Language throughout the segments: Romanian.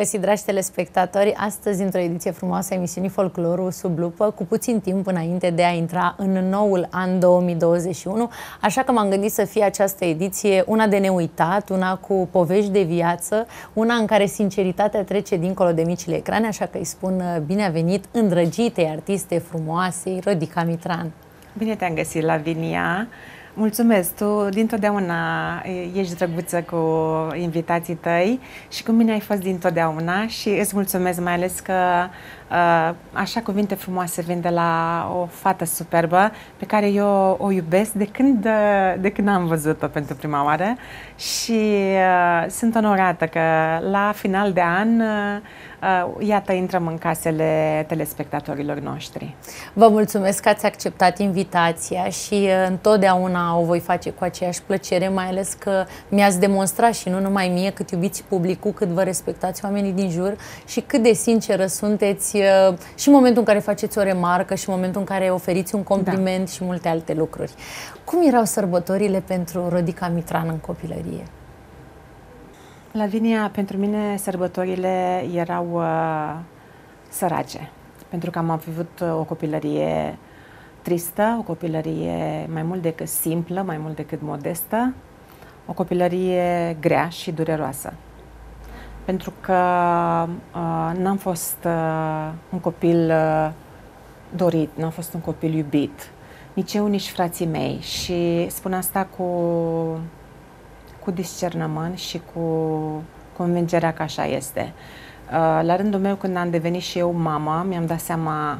Bun găsit, dragi telespectatori! Astăzi, într-o ediție frumoasă a emisiunii Folclorul sub lupă, cu puțin timp înainte de a intra în noul an 2021, așa că m-am gândit să fie această ediție una de neuitat, una cu povești de viață, una în care sinceritatea trece dincolo de micile ecrane, așa că îi spun bine a venit îndrăgitei artiste frumoase, Rodica Mitran. Bine te-am găsit, Lavinia! Mulțumesc, tu dintotdeauna ești drăguță cu invitații tăi și cu mine ai fost dintotdeauna și îți mulțumesc mai ales că uh, așa cuvinte frumoase vin de la o fată superbă pe care eu o iubesc de când, de când am văzut-o pentru prima oară și uh, sunt onorată că la final de an uh, uh, iată, intrăm în casele telespectatorilor noștri. Vă mulțumesc că ați acceptat invitația și uh, întotdeauna o voi face cu aceeași plăcere, mai ales că mi-ați demonstrat și nu numai mie cât iubiți publicul, cât vă respectați oamenii din jur și cât de sinceră sunteți uh, și în momentul în care faceți o remarcă și în momentul în care oferiți un compliment da. și multe alte lucruri. Cum erau sărbătorile pentru Rodica Mitran în copilărie? Lavinia, pentru mine sărbătorile erau uh, sărace, pentru că am avut uh, o copilărie tristă, o copilărie mai mult decât simplă, mai mult decât modestă, o copilărie grea și dureroasă. Pentru că uh, n-am fost uh, un copil uh, dorit, n-am fost un copil iubit, nici eu, nici frații mei. Și spun asta cu cu discernământ și cu convingerea că așa este. Uh, la rândul meu, când am devenit și eu mamă, mi-am dat seama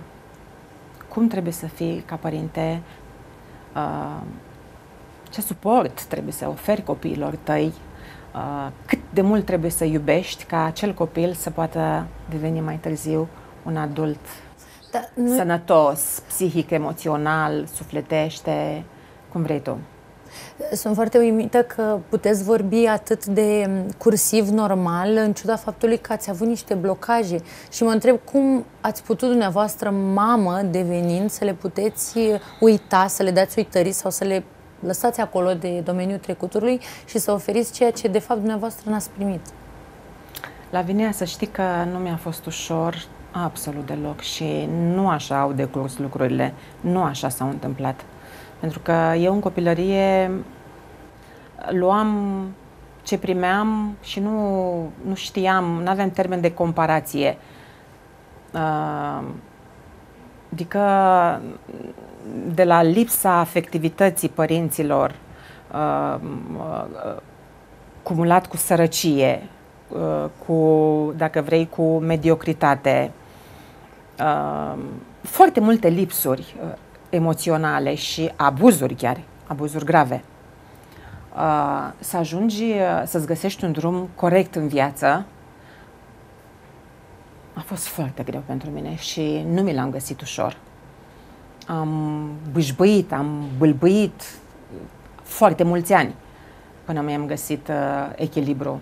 cum trebuie să fii ca părinte, uh, ce suport trebuie să oferi copiilor tăi, uh, cât de mult trebuie să iubești ca acel copil să poată deveni mai târziu un adult da, nu... sănătos, psihic, emoțional, sufletește, cum vrei tu. Sunt foarte uimită că puteți vorbi atât de cursiv normal, în ciuda faptului că ați avut niște blocaje. Și mă întreb cum ați putut dumneavoastră, mamă, devenind, să le puteți uita, să le dați uitării sau să le lăsați acolo de domeniul trecutului și să oferiți ceea ce, de fapt, dumneavoastră n-ați primit. Lavinia, să știi că nu mi-a fost ușor absolut deloc și nu așa au decurs lucrurile, nu așa s-au întâmplat. Pentru că eu în copilărie luam ce primeam și nu, nu știam, nu aveam termen de comparație. Uh, adică de la lipsa afectivității părinților, uh, uh, cumulat cu sărăcie, uh, cu, dacă vrei, cu mediocritate, uh, foarte multe lipsuri. Uh, emoționale și abuzuri chiar, abuzuri grave. Uh, să ajungi uh, să-ți găsești un drum corect în viață a fost foarte greu pentru mine și nu mi l-am găsit ușor. Am bâșbâit, am bâlbâit foarte mulți ani până mi-am găsit uh, echilibru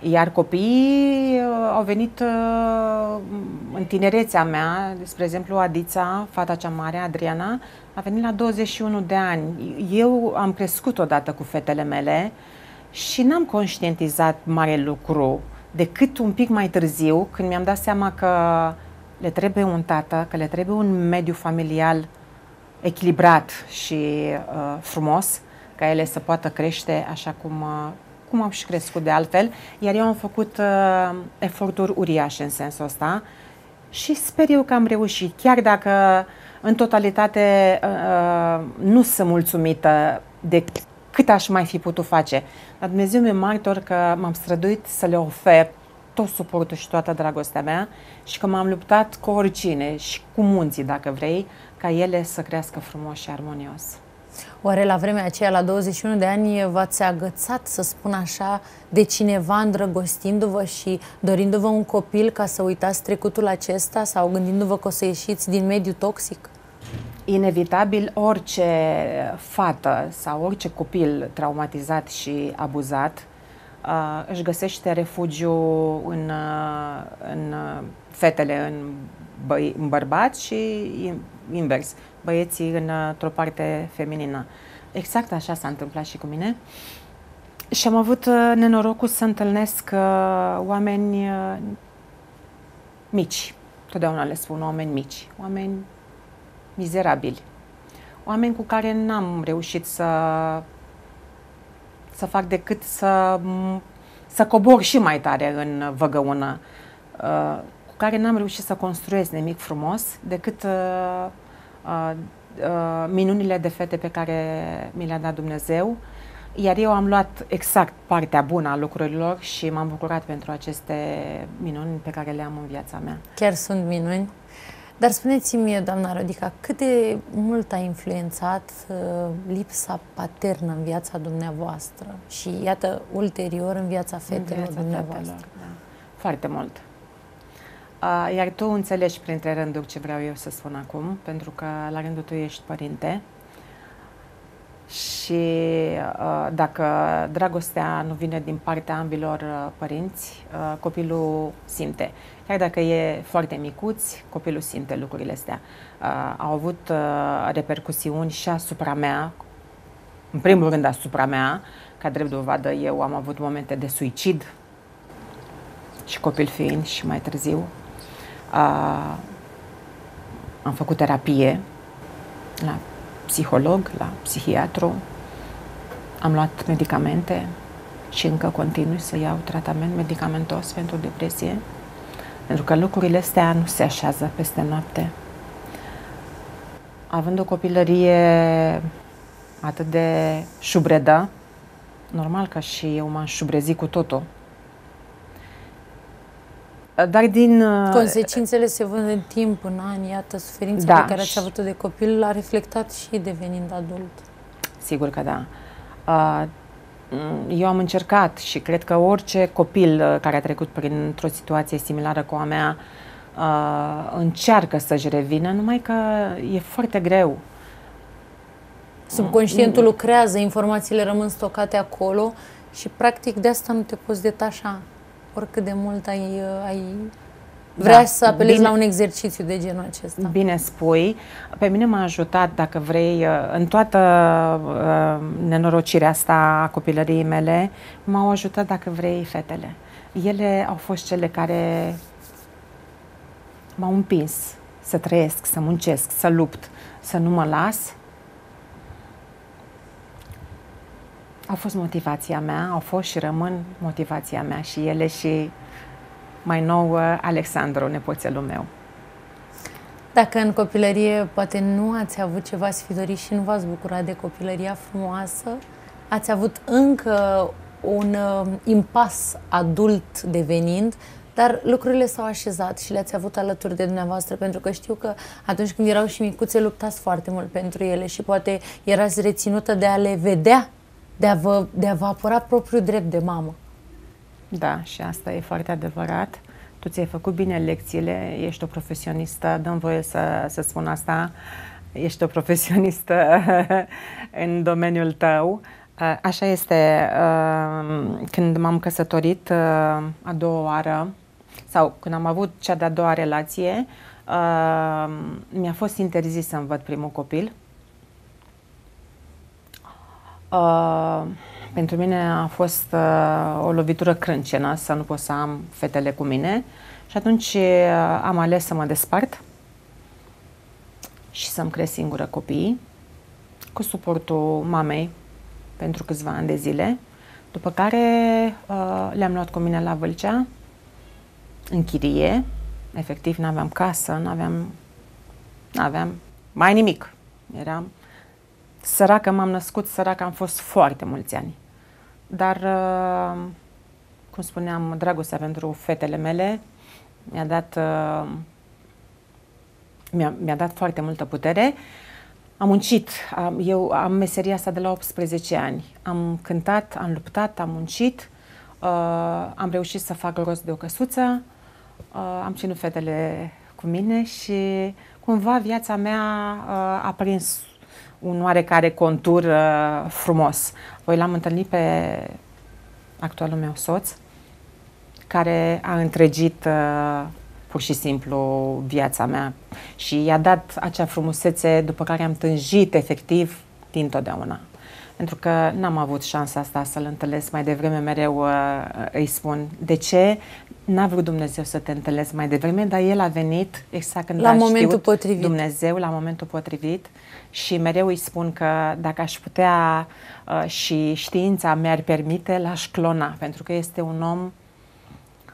iar copiii uh, au venit uh, în tinerețea mea, spre exemplu Adița, fata cea mare, Adriana, a venit la 21 de ani. Eu am crescut odată cu fetele mele și n-am conștientizat mare lucru decât un pic mai târziu, când mi-am dat seama că le trebuie un tată, că le trebuie un mediu familial echilibrat și uh, frumos, ca ele să poată crește așa cum uh, cum am și crescut de altfel, iar eu am făcut uh, eforturi uriașe în sensul ăsta și sper eu că am reușit, chiar dacă în totalitate uh, uh nu sunt mulțumită de cât aș mai fi putut face. Dar Dumnezeu mi-e martor că m-am străduit să le ofer tot suportul și toată dragostea mea și că m-am luptat cu oricine și cu munții, dacă vrei, ca ele să crească frumos și armonios. Oare la vremea aceea, la 21 de ani, v-ați agățat, să spun așa, de cineva îndrăgostindu-vă și dorindu-vă un copil ca să uitați trecutul acesta sau gândindu-vă că o să ieșiți din mediul toxic? Inevitabil, orice fată sau orice copil traumatizat și abuzat uh, își găsește refugiu în, uh, în uh, fetele, în, băi, în bărbați și invers băieții într-o parte feminină. Exact așa s-a întâmplat și cu mine. Și am avut uh, nenorocul să întâlnesc uh, oameni uh, mici. Totdeauna le spun oameni mici, oameni mizerabili. Oameni cu care n-am reușit să, să fac decât să, să cobor și mai tare în văgăună, uh, cu care n-am reușit să construiesc nimic frumos decât uh, uh, uh, minunile de fete pe care mi le-a dat Dumnezeu. Iar eu am luat exact partea bună a lucrurilor și m-am bucurat pentru aceste minuni pe care le am în viața mea. Chiar sunt minuni. Dar spuneți-mi, doamna Rodica, cât de mult a influențat uh, lipsa paternă în viața dumneavoastră și, iată, ulterior în viața fetelor în viața dumneavoastră? Fetelor, da. Foarte mult. Uh, iar tu înțelegi printre rânduri ce vreau eu să spun acum, pentru că la rândul tu ești părinte și uh, dacă dragostea nu vine din partea ambilor uh, părinți, uh, copilul simte. Chiar dacă e foarte micuț, copilul simte lucrurile astea. Uh, au avut uh, repercusiuni și asupra mea, în primul rând asupra mea, ca drept dovadă eu am avut momente de suicid și copil fiind și mai târziu. Uh, am făcut terapie la psiholog, la psihiatru, am luat medicamente și încă continui să iau tratament medicamentos pentru depresie, pentru că lucrurile astea nu se așează peste noapte. Având o copilărie atât de șubredă, normal că și eu m-am șubrezit cu totul. Dar din... Uh, Consecințele se văd în timp, în ani, iată, suferința da, pe care ați avut-o de copil l-a reflectat și devenind adult. Sigur că da. Uh, eu am încercat și cred că orice copil uh, care a trecut printr-o situație similară cu a mea încearcă să-și revină, numai că e foarte greu. Subconștientul mm. lucrează, informațiile rămân stocate acolo și practic de asta nu te poți detașa oricât de mult ai, uh, ai vrea da, să apelezi bine, la un exercițiu de genul acesta. Bine spui. Pe mine m-a ajutat, dacă vrei, uh, în toată uh, nenorocirea asta a copilăriei mele, m-au ajutat, dacă vrei, fetele. Ele au fost cele care m-au împins să trăiesc, să muncesc, să lupt, să nu mă las Au fost motivația mea, au fost și rămân motivația mea și ele și mai nou Alexandru, nepoțelul meu. Dacă în copilărie poate nu ați avut ce v-ați fi dorit și nu v-ați bucurat de copilăria frumoasă, ați avut încă un uh, impas adult devenind, dar lucrurile s-au așezat și le-ați avut alături de dumneavoastră, pentru că știu că atunci când erau și micuțe luptați foarte mult pentru ele și poate erați reținută de a le vedea de a vă, de a vă apăra propriul drept de mamă. Da, și asta e foarte adevărat. Tu ți-ai făcut bine lecțiile, ești o profesionistă, dăm voie să, să spun asta, ești o profesionistă în domeniul tău. Așa este, când m-am căsătorit a doua oară, sau când am avut cea de-a doua relație, mi-a fost interzis să-mi văd primul copil, Uh, pentru mine a fost uh, o lovitură crâncenă să nu pot să am fetele cu mine. Și atunci uh, am ales să mă despart și să-mi cresc singură copiii cu suportul mamei pentru câțiva ani de zile, după care uh, le-am luat cu mine la Vâlcea, în chirie, efectiv n-aveam casă, n-aveam, n-aveam mai nimic. Eram Săracă m-am născut, săracă am fost foarte mulți ani. Dar, uh, cum spuneam, dragostea pentru fetele mele mi-a dat, uh, mi-a, mi-a dat foarte multă putere. Am muncit, am, eu am meseria asta de la 18 ani. Am cântat, am luptat, am muncit, uh, am reușit să fac rost de o căsuță, uh, am ținut fetele cu mine și cumva viața mea uh, a prins un oarecare contur uh, frumos. Voi l-am întâlnit pe actualul meu soț, care a întregit uh, pur și simplu viața mea și i-a dat acea frumusețe după care am tânjit efectiv din totdeauna. pentru că n-am avut șansa asta să-l întâlnesc mai devreme, mereu uh, îi spun de ce n-a vrut Dumnezeu să te întâlnesc mai devreme, dar El a venit exact când la a momentul știut potrivit. Dumnezeu, la momentul potrivit și mereu îi spun că dacă aș putea uh, și știința mi-ar permite, l-aș clona, pentru că este un om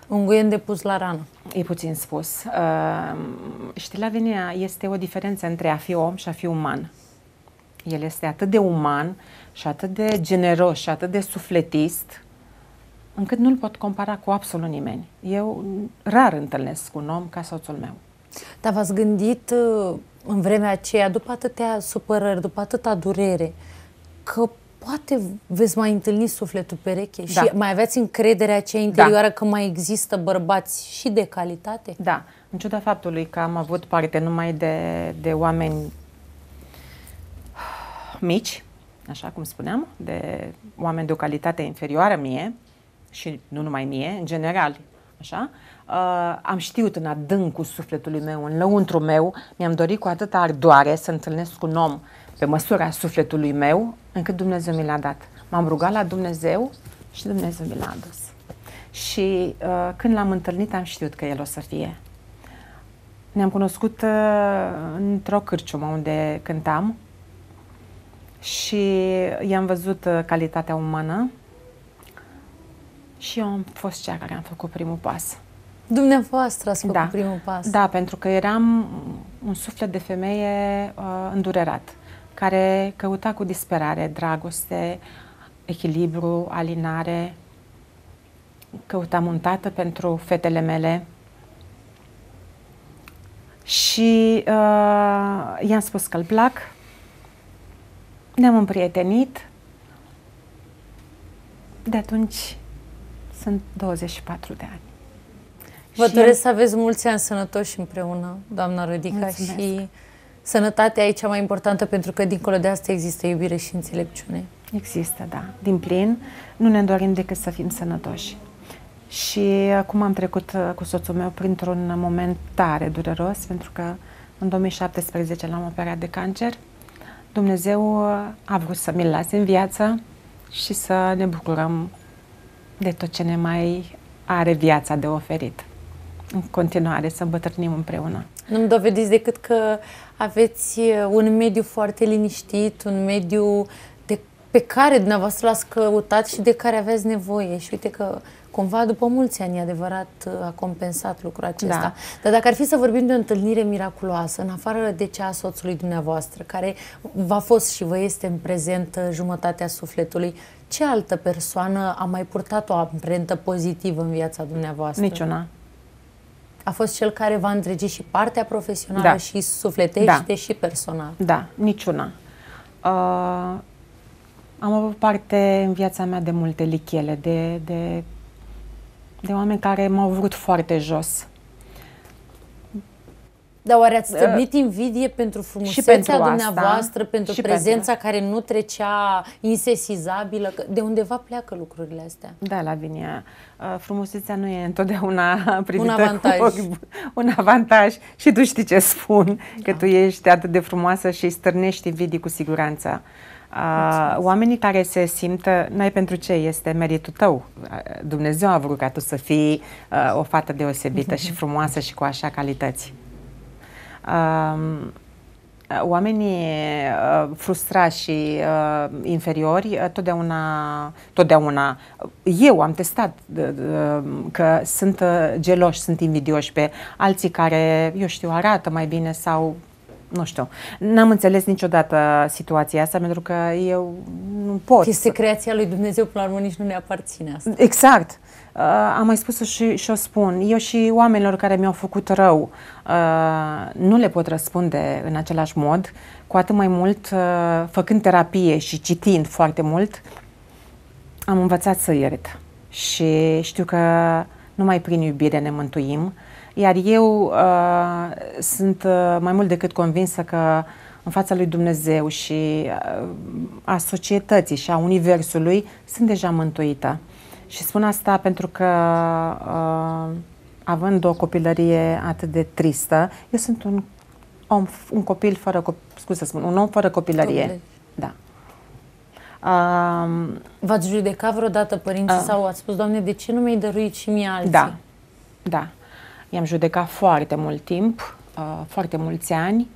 un guien de pus la rană. E puțin spus. Uh, știi, Lavinia, este o diferență între a fi om și a fi uman. El este atât de uman și atât de generos și atât de sufletist, încât nu-l pot compara cu absolut nimeni. Eu rar întâlnesc un om ca soțul meu. Dar v-ați gândit uh, în vremea aceea, după atâtea supărări, după atâta durere, că poate veți mai întâlni sufletul pereche da. și mai aveți încrederea aceea interioară da. că mai există bărbați și de calitate? Da, în ciuda faptului că am avut parte numai de, de oameni mici, așa cum spuneam, de oameni de o calitate inferioară mie și nu numai mie, în general, așa, uh, am știut în adâncul sufletului meu, în lăuntru meu, mi-am dorit cu atâta ardoare să întâlnesc un om pe măsura sufletului meu, încât Dumnezeu mi l-a dat. M-am rugat la Dumnezeu și Dumnezeu mi l-a adus. Și uh, când l-am întâlnit, am știut că el o să fie. Ne-am cunoscut uh, într-o cârciumă unde cântam și i-am văzut uh, calitatea umană și eu am fost cea care am făcut primul pas. Dumneavoastră ați făcut da. primul pas. Da, pentru că eram un suflet de femeie uh, îndurerat care căuta cu disperare dragoste, echilibru, alinare. Căutam un tată pentru fetele mele. Și uh, i-am spus că îl plac. Ne-am împrietenit. De atunci sunt 24 de ani. Vă doresc să aveți mulți ani sănătoși împreună, doamna Rodica, Mulțumesc. și Sănătatea e cea mai importantă pentru că dincolo de asta există iubire și înțelepciune. Există, da. Din plin, nu ne dorim decât să fim sănătoși. Și acum am trecut uh, cu soțul meu printr-un moment tare dureros, pentru că în 2017 l-am operat de cancer. Dumnezeu uh, a vrut să mi-l lase în viață și să ne bucurăm de tot ce ne mai are viața de oferit. În continuare, să îmbătrânim împreună. Nu-mi dovediți decât că aveți uh, un mediu foarte liniștit, un mediu de, pe care dumneavoastră l-ați căutat și de care aveți nevoie. Și uite că cumva după mulți ani, adevărat, uh, a compensat lucrul acesta. Da. Dar dacă ar fi să vorbim de o întâlnire miraculoasă, în afară de cea a soțului dumneavoastră, care v-a fost și vă este în prezent uh, jumătatea sufletului, ce altă persoană a mai purtat o amprentă pozitivă în viața dumneavoastră? Niciuna a fost cel care va întregi și partea profesională da. și sufletește da. și personal. Da, niciuna. Uh, am avut parte în viața mea de multe lichele, de, de, de oameni care m-au vrut foarte jos. Dar oare ați stăblit uh, invidie pentru frumusețea pentru dumneavoastră, asta, pentru prezența pentru... care nu trecea insesizabilă? De undeva pleacă lucrurile astea. Da, Lavinia. Uh, frumusețea nu e întotdeauna privită un avantaj. cu ochi, un avantaj. Și tu știi ce spun, da. că tu ești atât de frumoasă și stârnești invidii cu siguranță. Uh, oamenii care se simt, n-ai pentru ce, este meritul tău. Uh, Dumnezeu a vrut ca tu să fii uh, o fată deosebită și frumoasă și cu așa calități. Uh, oamenii uh, frustrați și uh, inferiori, uh, totdeauna, totdeauna, eu am testat uh, că sunt uh, geloși, sunt invidioși pe alții care, eu știu, arată mai bine sau nu știu, n-am înțeles niciodată situația asta pentru că eu nu pot. Este creația lui Dumnezeu, până la urmă nici nu ne aparține asta. Exact. Uh, am mai spus-o și, și o spun. Eu și oamenilor care mi-au făcut rău uh, nu le pot răspunde în același mod, cu atât mai mult uh, făcând terapie și citind foarte mult, am învățat să iert. Și știu că numai prin iubire ne mântuim, iar eu uh, sunt uh, mai mult decât convinsă că în fața lui Dumnezeu și uh, a societății și a Universului sunt deja mântuită. Și spun asta pentru că, uh, având o copilărie atât de tristă, eu sunt un om, un copil fără, scuze să spun, un om fără copilărie. Copilărie. Da. Uh, V-ați judecat vreodată părinții uh, sau ați spus, Doamne, de ce nu mi-ai dăruit și mie alții? Da, da. I-am judecat foarte mult timp, uh, foarte mulți ani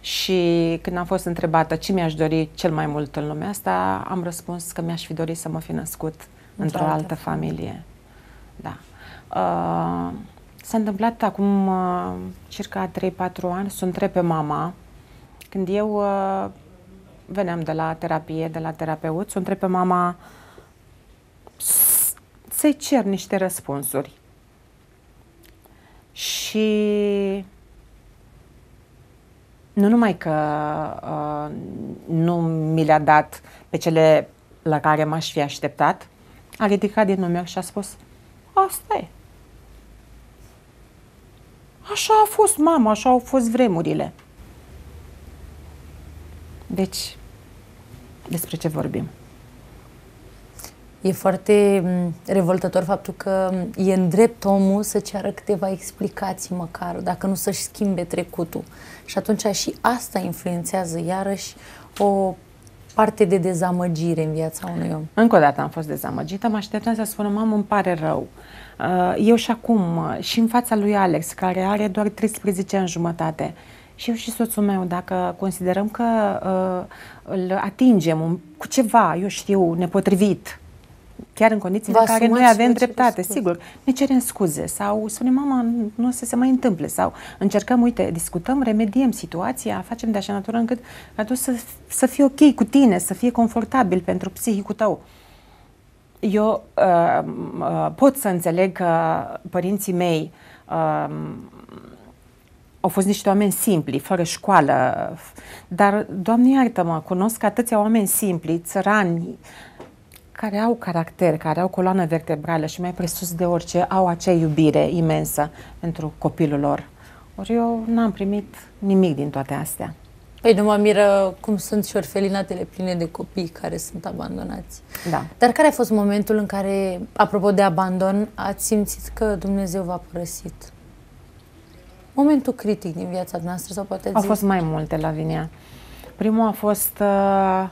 și când am fost întrebată ce mi-aș dori cel mai mult în lumea asta, am răspuns că mi-aș fi dorit să mă fi născut într-o altă familie. Da. Uh, s-a întâmplat acum uh, circa 3-4 ani să întreb pe mama, când eu uh, veneam de la terapie, de la terapeut, să întreb pe mama să-i cer niște răspunsuri. Și nu numai că uh, nu mi le-a dat pe cele la care m-aș fi așteptat, a ridicat din număr și a spus, asta e. Așa a fost mama, așa au fost vremurile. Deci, despre ce vorbim? E foarte revoltător faptul că e în drept omul să ceară câteva explicații măcar, dacă nu să-și schimbe trecutul. Și atunci și asta influențează iarăși o parte de dezamăgire în viața unui om. Încă o dată am fost dezamăgită, mă așteptam să spună, mamă, îmi pare rău. Uh, eu și acum, uh, și în fața lui Alex, care are doar 13 ani jumătate, și eu și soțul meu, dacă considerăm că uh, îl atingem cu ceva, eu știu, nepotrivit, chiar în condițiile în care noi avem dreptate, sigur, ne cerem scuze sau spunem, mama, nu o să se mai întâmple. Sau încercăm, uite, discutăm, remediem situația, facem de așa natură încât ca tu să, să fie ok cu tine, să fie confortabil pentru psihicul tău. Eu uh, uh, pot să înțeleg că părinții mei uh, au fost niște oameni simpli, fără școală, dar, Doamne iartă-mă, cunosc atâția oameni simpli, țărani, care au caracter, care au coloană vertebrală și mai presus de orice, au acea iubire imensă pentru copilul lor. Ori eu n-am primit nimic din toate astea. Păi nu mă miră cum sunt și orfelinatele pline de copii care sunt abandonați. Da. Dar care a fost momentul în care, apropo de abandon, ați simțit că Dumnezeu v-a părăsit? Momentul critic din viața noastră sau poate Au fost mai multe, la Vinia. Primul a fost uh,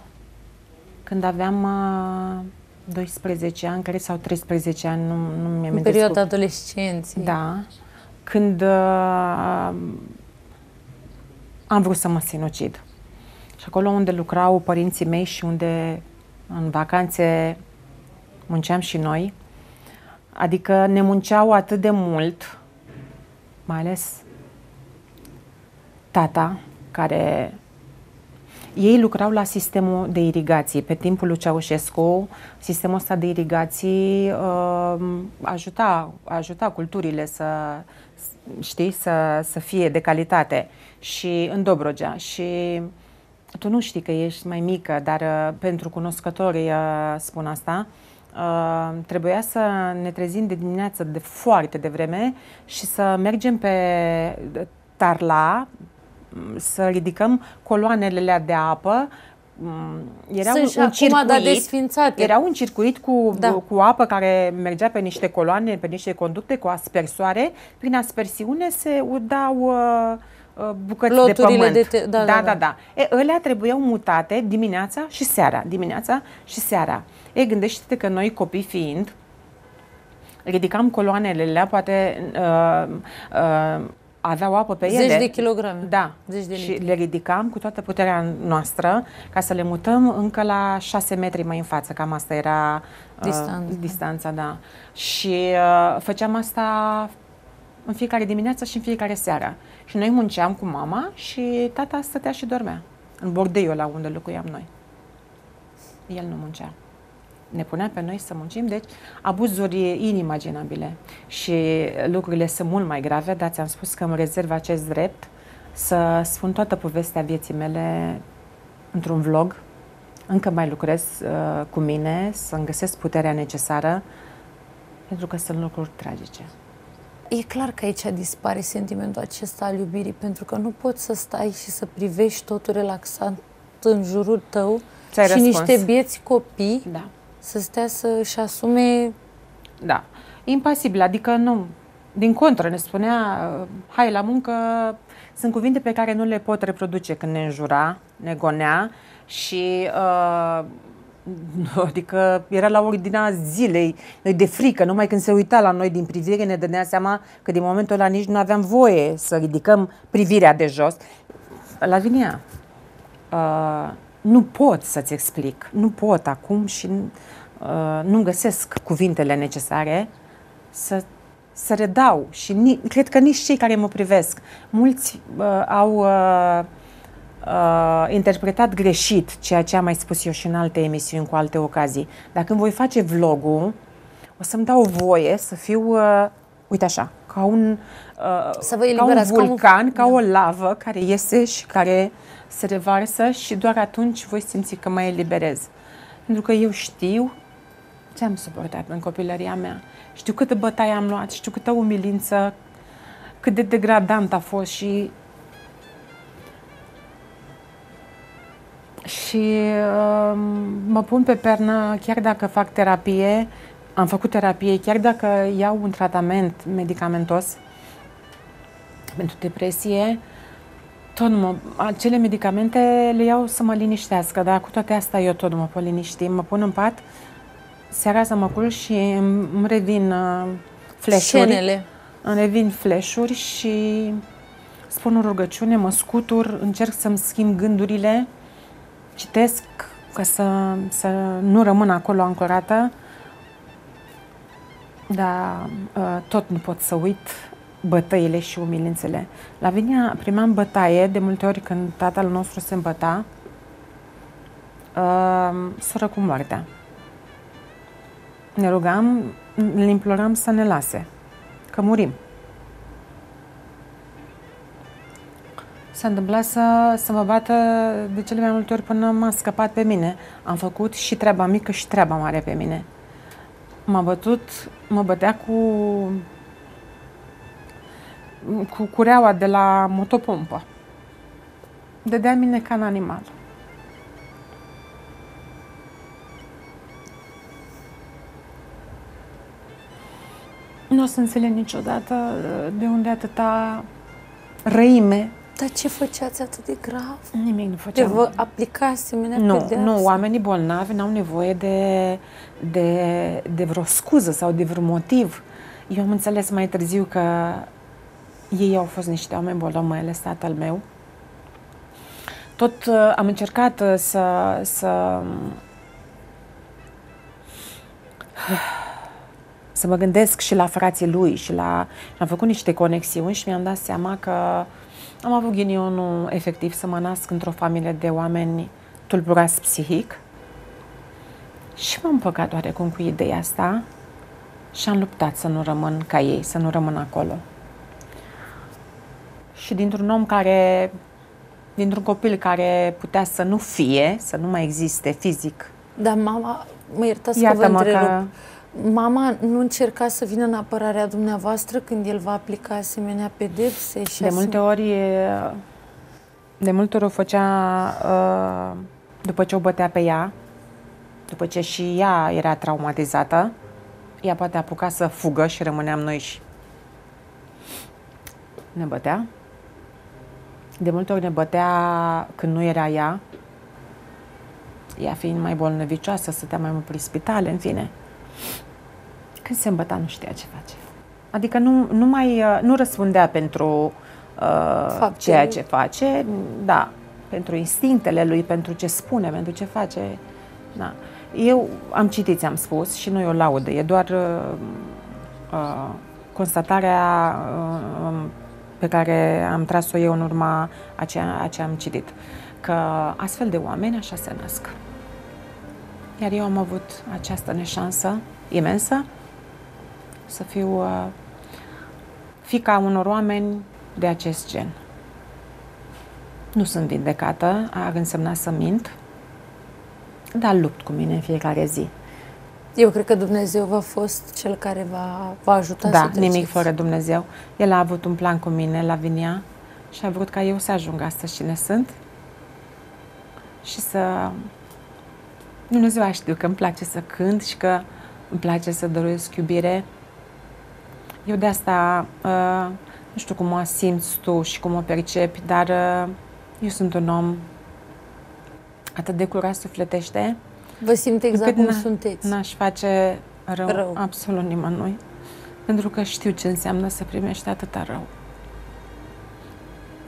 când aveam uh, 12 ani, cred, sau 13 ani, nu, nu mi-am În perioada adolescenței. Da. Când uh, am vrut să mă sinucid. Și acolo unde lucrau părinții mei și unde în vacanțe munceam și noi, adică ne munceau atât de mult, mai ales tata, care ei lucrau la sistemul de irigații. Pe timpul lui Ceaușescu, sistemul ăsta de irigații uh, ajuta, ajuta culturile să, știi, să, să fie de calitate și în Dobrogea. Și tu nu știi că ești mai mică, dar uh, pentru cunoscători uh, spun asta, uh, trebuia să ne trezim de dimineață de foarte devreme și să mergem pe Tarla, să ridicăm coloanele de apă mm, era Sunt un, un circuit, desfințate. Era un circuit cu, da. cu apă care mergea pe niște coloane, pe niște conducte cu aspersoare. Prin aspersiune se udau uh, uh bucăți Loturile de pământ. De te... da, da, da, da. da. E, alea trebuiau mutate dimineața și seara. Dimineața și seara. E, gândește-te că noi copii fiind, ridicam coloanele alea, poate uh, uh, aveau apă pe ele. Zeci de kilograme. Da. Zeci de și le ridicam cu toată puterea noastră ca să le mutăm încă la 6 metri mai în față. Cam asta era uh, distanța. Uh, distanța, da. Și uh, făceam asta în fiecare dimineață și în fiecare seară. Și noi munceam cu mama și tata stătea și dormea în bordeiul la unde locuiam noi. El nu muncea ne punea pe noi să muncim, deci abuzuri inimaginabile și lucrurile sunt mult mai grave, dar ți-am spus că îmi rezerv acest drept să spun toată povestea vieții mele într-un vlog. Încă mai lucrez uh, cu mine să-mi găsesc puterea necesară pentru că sunt lucruri tragice. E clar că aici dispare sentimentul acesta al iubirii, pentru că nu poți să stai și să privești totul relaxant în jurul tău Ți-ai și răspuns. niște bieți copii da să stea să-și asume... Da. Impasibil, adică nu. Din contră, ne spunea, hai la muncă, sunt cuvinte pe care nu le pot reproduce când ne înjura, ne gonea și uh, Adică era la ordinea zilei, noi de frică, numai când se uita la noi din privire ne dădea seama că din momentul ăla nici nu aveam voie să ridicăm privirea de jos. Lavinia, uh, nu pot să-ți explic, nu pot acum și uh, nu găsesc cuvintele necesare să, să redau și ni, cred că nici cei care mă privesc, mulți uh, au uh, uh, interpretat greșit ceea ce am mai spus eu și în alte emisiuni cu alte ocazii. Dacă când voi face vlogul, o să-mi dau voie să fiu, uh, uite așa, ca un, uh, să vă ca un vulcan, ca, un... ca da. o lavă care iese și care se revarsă și doar atunci voi simți că mă eliberez. Pentru că eu știu ce am suportat în copilăria mea. Știu câtă bătaie am luat, știu câtă umilință, cât de degradant a fost și și uh, mă pun pe pernă chiar dacă fac terapie, am făcut terapie, chiar dacă iau un tratament medicamentos pentru depresie, tot mă, acele medicamente le iau să mă liniștească, dar cu toate astea eu tot mă pot liniști. Mă pun în pat, seara să mă culc și îmi revin uh, flash-uri. Scenele. Îmi revin flash și spun o rugăciune, mă scutur, încerc să-mi schimb gândurile, citesc ca să, să nu rămân acolo ancorată, dar uh, tot nu pot să uit bătăile și umilințele. La Vinia primeam bătaie, de multe ori când tatăl nostru se îmbăta, uh, soră cu moartea. Ne rugam, îl imploram să ne lase, că murim. S-a întâmplat să, să mă bată de cele mai multe ori până m-a scăpat pe mine. Am făcut și treaba mică și treaba mare pe mine. M-a bătut, mă bătea cu cu cureaua de la motopompă. Dădea mine ca în animal. Nu o să înțeleg niciodată de unde atâta răime dar ce făceați atât de grav? Nimic nu făceam. De vă aplica asemenea nu, pedeapsă? Nu, oamenii bolnavi n-au nevoie de, de, de vreo scuză sau de vreun motiv. Eu am înțeles mai târziu că ei au fost niște oameni bolnavi, mai ales tatăl meu. Tot uh, am încercat uh, să, să să mă gândesc și la frații lui și la... Am făcut niște conexiuni și mi-am dat seama că am avut ghinionul efectiv să mă nasc într-o familie de oameni tulburați psihic și m-am păcat oarecum cu ideea asta și am luptat să nu rămân ca ei, să nu rămân acolo. Și dintr-un om care, dintr-un copil care putea să nu fie, să nu mai existe fizic. Dar mama, mă iertați că vă întrerup. Că Mama nu încerca să vină în apărarea dumneavoastră când el va aplica asemenea pedepse? Și de multe ori, de multe ori o făcea uh, după ce o bătea pe ea, după ce și ea era traumatizată, ea poate apuca să fugă și rămâneam noi și ne bătea. De multe ori ne bătea când nu era ea, ea fiind mai bolnăvicioasă, stătea mai mult prin spitale, în fine. Când se îmbăta, nu știa ce face. Adică nu, nu mai uh, nu răspundea pentru uh, ceea ce face, da, pentru instinctele lui, pentru ce spune, pentru ce face. Da. Eu am citit, ți-am spus, și nu e o laudă, e doar uh, uh, constatarea uh, um, pe care am tras-o eu în urma a ce, a ce am citit. Că astfel de oameni așa se nasc. Iar eu am avut această neșansă imensă să fiu uh, fica unor oameni de acest gen. Nu sunt vindecată, ar însemna să mint, dar lupt cu mine în fiecare zi. Eu cred că Dumnezeu v-a fost cel care va, va ajuta da, să treceți. nimic fără Dumnezeu. El a avut un plan cu mine la Vinia și a vrut ca eu să ajung astăzi cine sunt și să Dumnezeu a știut că îmi place să cânt și că îmi place să dăruiesc iubire. Eu de asta, uh, nu știu cum o simți tu și cum o percepi, dar uh, eu sunt un om atât de curat sufletește, Vă simt exact cum sunteți. N-aș face rău, rău absolut nimănui, pentru că știu ce înseamnă să primești atâta rău.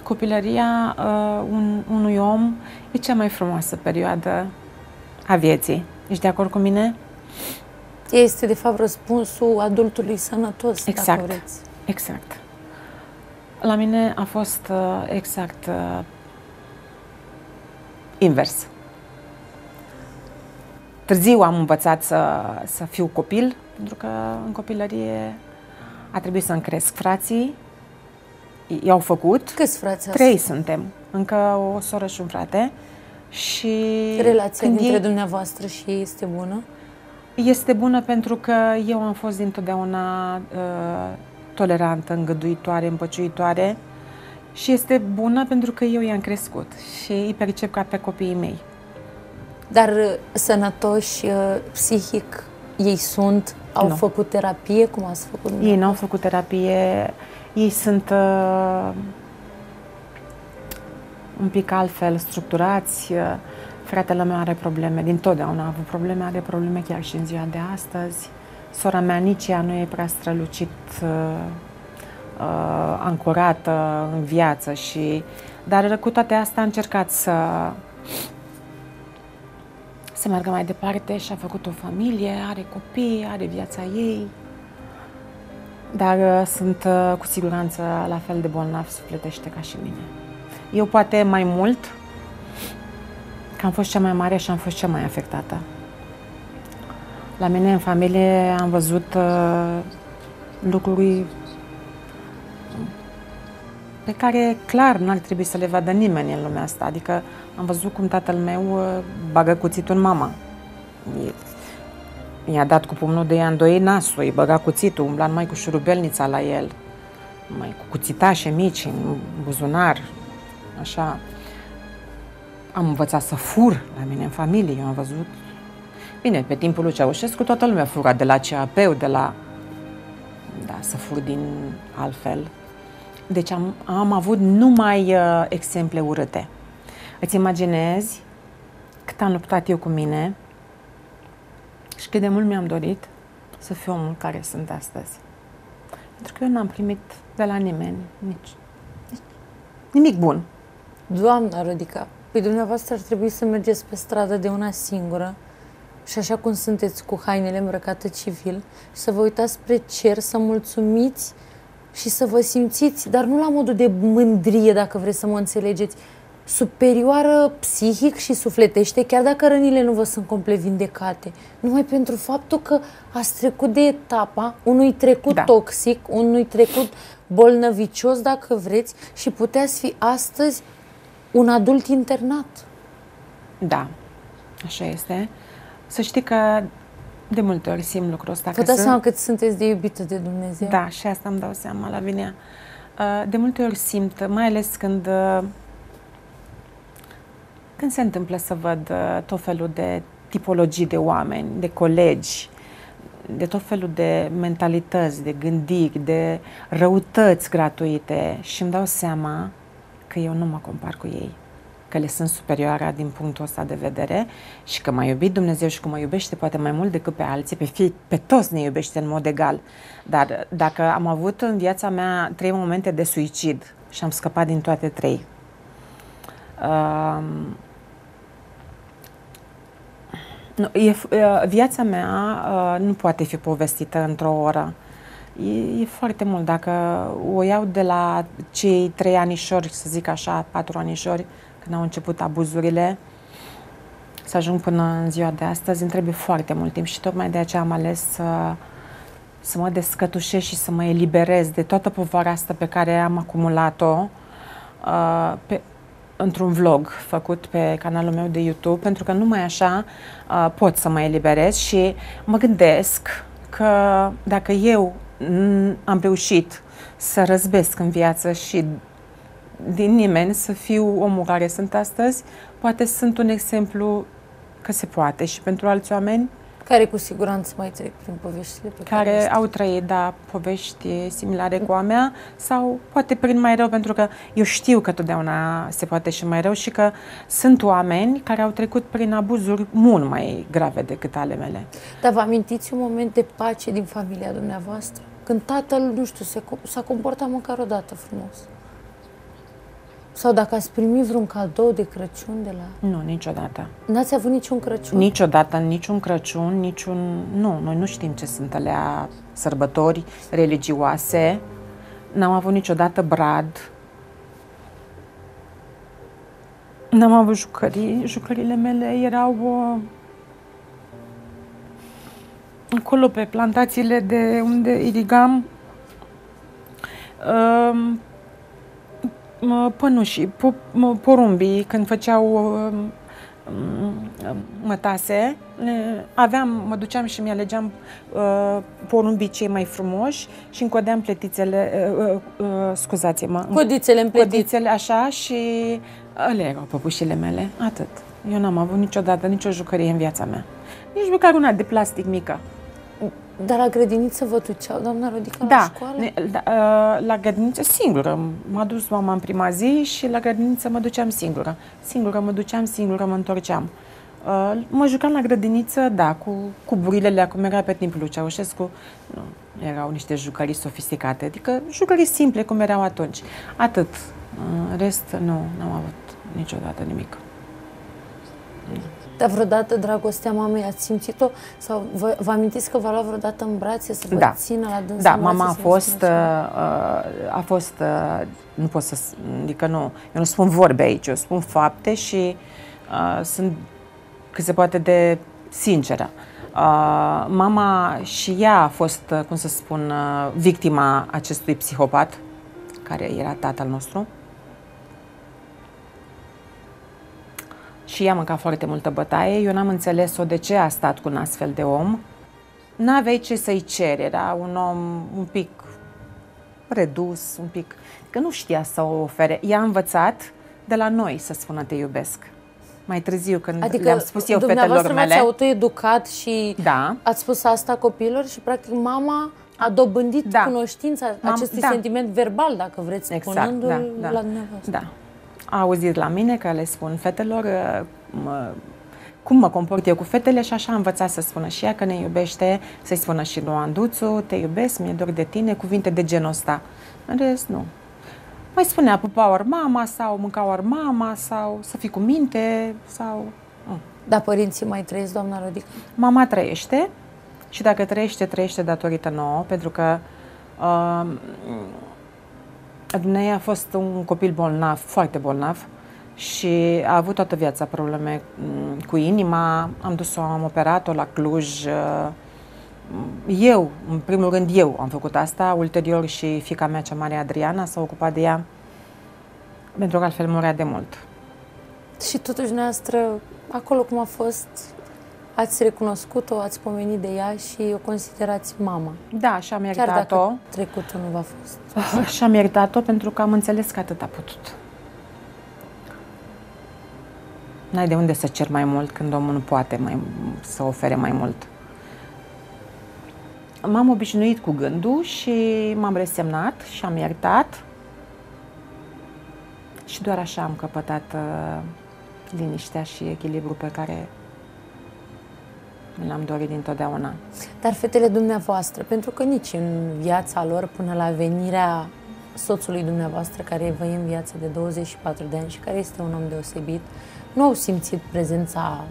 Copilăria uh, un, unui om e cea mai frumoasă perioadă a vieții. Ești de acord cu mine? Este, de fapt, răspunsul adultului sănătos, exact. dacă vreți. Exact. La mine a fost uh, exact uh, invers. Târziu am învățat să, să fiu copil, pentru că în copilărie a trebuit să-mi cresc frații. I-au făcut. Câți frați Trei asta? suntem. Încă o soră și un frate. Și Relația dintre ei... dumneavoastră și ei este bună? Este bună pentru că eu am fost dintotdeauna uh, tolerantă, îngăduitoare, împăciuitoare și este bună pentru că eu i-am crescut și îi percep ca pe copiii mei. Dar uh, sănătoși uh, psihic ei sunt? Au nu. făcut terapie? Cum ați făcut? Ei nu au făcut terapie. Ei sunt uh, un pic altfel structurați. Uh, fratele meu are probleme, din totdeauna a avut probleme, are probleme chiar și în ziua de astăzi. Sora mea nici ea nu e prea strălucit uh, uh, ancorată în viață și dar cu toate astea a încercat să să meargă mai departe și a făcut o familie, are copii, are viața ei. Dar uh, sunt uh, cu siguranță la fel de bolnav sufletește ca și mine. Eu poate mai mult, că am fost cea mai mare și am fost cea mai afectată. La mine în familie am văzut uh, lucruri pe care clar n-ar trebui să le vadă nimeni în lumea asta. Adică am văzut cum tatăl meu uh, bagă cuțitul în mama. I-a dat cu pumnul de ea îndoi nasul, îi băga cuțitul, umbla numai cu șurubelnița la el, mai cu cuțitașe mici în buzunar, așa. Am învățat să fur la mine în familie, eu am văzut. Bine, pe timpul lui Ceaușescu toată lumea fura de la CAP, de la... Da, să fur din altfel. Deci am, am avut numai uh, exemple urâte. Îți imaginezi cât am luptat eu cu mine și cât de mult mi-am dorit să fiu omul care sunt astăzi. Pentru că eu n-am primit de la nimeni nici, nici nimic bun. Doamna Rodica, păi dumneavoastră ar trebui să mergeți pe stradă de una singură și așa cum sunteți cu hainele îmbrăcate civil și să vă uitați spre cer, să mulțumiți și să vă simțiți, dar nu la modul de mândrie, dacă vreți să mă înțelegeți, superioară psihic și sufletește, chiar dacă rănile nu vă sunt complet vindecate. Numai pentru faptul că ați trecut de etapa unui trecut da. toxic, unui trecut bolnăvicios, dacă vreți, și puteți fi astăzi un adult internat. Da, așa este. Să știi că de multe ori simt lucrul ăsta. Vă dați seama cât sunteți de iubită de Dumnezeu? Da, și asta îmi dau seama la vinea. Uh, de multe ori simt, mai ales când uh, când se întâmplă să văd uh, tot felul de tipologii de oameni, de colegi, de tot felul de mentalități, de gândiri, de răutăți gratuite și îmi dau seama că eu nu mă compar cu ei că le sunt superioare din punctul ăsta de vedere și că m-a iubit Dumnezeu și că mă iubește poate mai mult decât pe alții, pe, fie, pe toți ne iubește în mod egal. Dar dacă am avut în viața mea trei momente de suicid și am scăpat din toate trei, uh, nu, e, viața mea uh, nu poate fi povestită într-o oră. E, e foarte mult. Dacă o iau de la cei trei anișori, să zic așa, patru anișori, când au început abuzurile, să ajung până în ziua de astăzi, îmi trebuie foarte mult timp și tocmai de aceea am ales să, să mă descătușesc și să mă eliberez de toată povara asta pe care am acumulat-o uh, pe, într-un vlog făcut pe canalul meu de YouTube, pentru că numai așa uh, pot să mă eliberez și mă gândesc că dacă eu am reușit să răzbesc în viață și din nimeni să fiu omul care sunt astăzi, poate sunt un exemplu că se poate și pentru alți oameni Care cu siguranță mai trec prin poveștile pe care, care au trăit, da, povești similare cu a mea sau poate prin mai rău, pentru că eu știu că totdeauna se poate și mai rău și că sunt oameni care au trecut prin abuzuri mult mai grave decât ale mele. Dar vă amintiți un moment de pace din familia dumneavoastră? Când tatăl, nu știu, se, s-a comportat măcar o dată frumos? Sau dacă ați primit vreun cadou de Crăciun de la... Nu, niciodată. N-ați avut niciun Crăciun? Niciodată, niciun Crăciun, niciun... Nu, noi nu știm ce sunt alea sărbători religioase. N-am avut niciodată brad. N-am avut jucării. Jucările mele erau uh, acolo pe plantațiile de unde irigam. Uh, pănușii, porumbii, când făceau mătase, aveam, mă duceam și mi-alegeam uh, porumbii cei mai frumoși și încodeam pletițele, uh, uh, scuzați-mă. Codițele împletite. Codițele, așa, și alea erau păpușile mele, atât. Eu n-am avut niciodată nicio jucărie în viața mea. Nici măcar una de plastic mică. Dar la grădiniță vă duceau, doamna Rodica, da, la școală? Da, uh, la grădiniță singură. M-a dus mama în prima zi și la grădiniță mă duceam singură. Singură mă duceam, singură mă întorceam. Uh, mă jucam la grădiniță, da, cu, cu burilele, cum era pe timpul Ceaușescu. Nu, erau niște jucării sofisticate, adică jucării simple cum erau atunci. Atât. În rest, nu, n-am avut niciodată nimic. Dar vreodată dragostea mamei ați simțit-o? Sau vă, vă amintiți că v-a luat vreodată în brațe să vă da. țină la dânsa Da, mama a fost, uh, a fost, uh, nu pot să, adică nu, eu nu spun vorbe aici, eu spun fapte și uh, sunt cât se poate de sinceră. Uh, mama și ea a fost, uh, cum să spun, uh, victima acestui psihopat, care era tatăl nostru. Și ea mâncat foarte multă bătaie. Eu n-am înțeles-o de ce a stat cu un astfel de om. N-aveai ce să-i ceri, era un om un pic redus, un pic... că nu știa să o ofere. Ea a învățat de la noi să spună te iubesc. Mai târziu, când adică le-am spus eu fetelor mele... Adică autoeducat și da. ați spus asta copilor și practic mama a dobândit da. cunoștința Mam, acestui da. sentiment verbal, dacă vreți, exact, spunându-l da, da. la dumneavoastră. Da a auzit la mine că le spun fetelor uh, mă, cum mă comport eu cu fetele și așa a învățat să spună și ea că ne iubește, să-i spună și lui Anduțu, te iubesc, mi-e dor de tine, cuvinte de genul ăsta. În rest, nu. Mai spunea pupa ori mama sau mânca ori mama sau să fii cu minte sau... Nu. Dar părinții mai trăiesc, doamna Rodică? Mama trăiește și dacă trăiește, trăiește datorită nouă, pentru că uh, Dumnezeu a fost un copil bolnav, foarte bolnav și a avut toată viața probleme mm, cu inima. Am dus-o, am operat-o la Cluj. Uh, eu, în primul rând eu am făcut asta, ulterior și fica mea cea mare, Adriana, s-a ocupat de ea, pentru că altfel murea de mult. Și totuși, noastră, acolo cum a fost, ați recunoscut-o, ați pomenit de ea și o considerați mama. Da, și am iertat-o. Chiar trecutul nu v-a fost. și am iertat-o pentru că am înțeles că atât a putut. N-ai de unde să cer mai mult când omul nu poate mai, să ofere mai mult. M-am obișnuit cu gândul și m-am resemnat și am iertat. Și doar așa am căpătat uh, liniștea și echilibru pe care l-am dorit dintotdeauna. Dar fetele dumneavoastră, pentru că nici în viața lor, până la venirea soțului dumneavoastră, care vă e în viață de 24 de ani și care este un om deosebit, nu au simțit prezența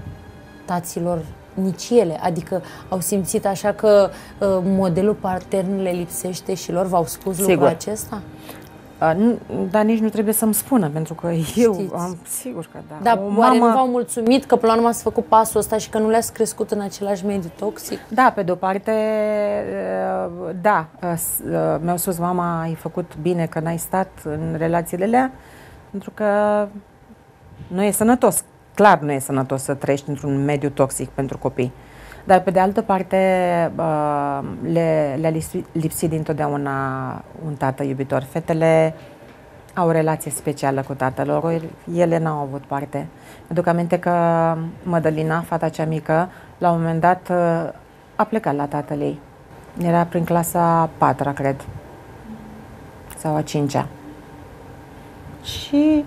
taților nici ele. Adică au simțit așa că uh, modelul patern le lipsește și lor v-au spus Sigur. lucrul acesta? Nu, dar nici nu trebuie să-mi spună, pentru că eu Știți. am, sigur că da. Dar o oare mamă... nu v-au mulțumit că până la urmă ați făcut pasul ăsta și că nu le-ați crescut în același mediu toxic? Da, pe de-o parte, da. Mi-au spus, mama, ai făcut bine că n-ai stat în relațiile alea, pentru că nu e sănătos. Clar nu e sănătos să trăiești într-un mediu toxic pentru copii. Dar, pe de altă parte, le, le-a lipsit dintotdeauna un tată iubitor. Fetele au o relație specială cu tatăl lor, ele n-au avut parte. Aduc aminte că Mădălina, fata cea mică, la un moment dat uh, a plecat la tatăl ei. Era prin clasa a patra, cred, sau a cincea. Și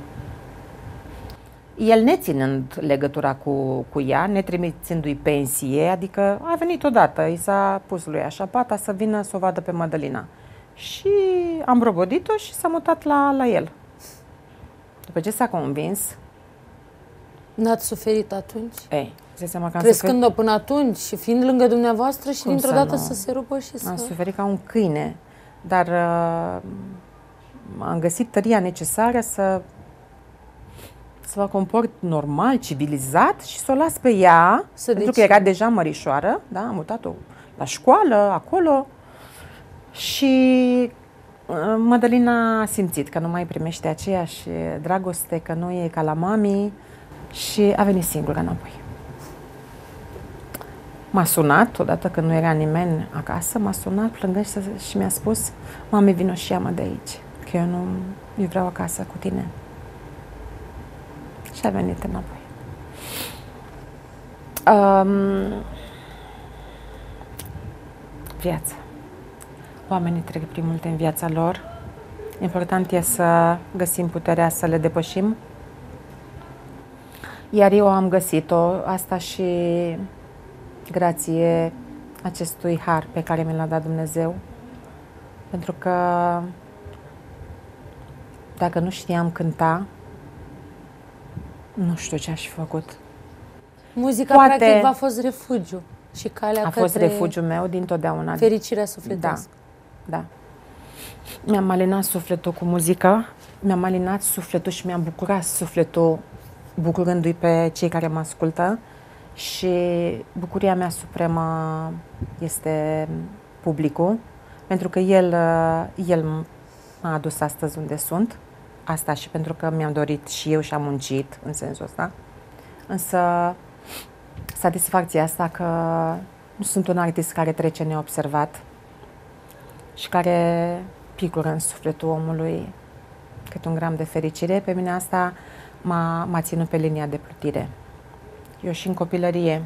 el neținând legătura cu, cu ea, netrimițându-i pensie, adică a venit odată, i s-a pus lui așa pata să vină să o vadă pe Madalina. Și am robodit-o și s-a mutat la, la el. După ce s-a convins... N-ați suferit atunci? Ei, seama că am Crescând-o până atunci și fiind lângă dumneavoastră și dintr-o dată să, să se rupă și să... Am suferit ca un câine, dar uh, am găsit tăria necesară să să mă comport normal, civilizat și să o las pe ea, să pentru că era deja mărișoară, da, am mutat-o la școală, acolo și uh, Madalina a simțit că nu mai primește aceeași dragoste, că nu e ca la mami și a venit singură înapoi. M-a sunat, odată când nu era nimeni acasă, m-a sunat plângând și, și mi-a spus Mami, vino și ia-mă de aici, că eu nu eu vreau acasă cu tine. Și a venit înapoi. Um, viața. Oamenii trec prin multe în viața lor. Important e să găsim puterea să le depășim. Iar eu am găsit-o, asta și grație acestui har pe care mi l-a dat Dumnezeu. Pentru că dacă nu știam cânta, nu știu ce aș fi făcut. Muzica Poate practic a fost refugiu și calea A către fost refugiul meu dintotdeauna. Fericirea sufletească. Da, da. Mi-am alinat sufletul cu muzica, mi-am alinat sufletul și mi-am bucurat sufletul bucurându-i pe cei care mă ascultă și bucuria mea supremă este publicul, pentru că el, el m-a adus astăzi unde sunt asta și pentru că mi-am dorit și eu și am muncit în sensul ăsta. Însă satisfacția asta că nu sunt un artist care trece neobservat și care picură în sufletul omului cât un gram de fericire, pe mine asta m-a, m-a ținut pe linia de plutire. Eu și în copilărie,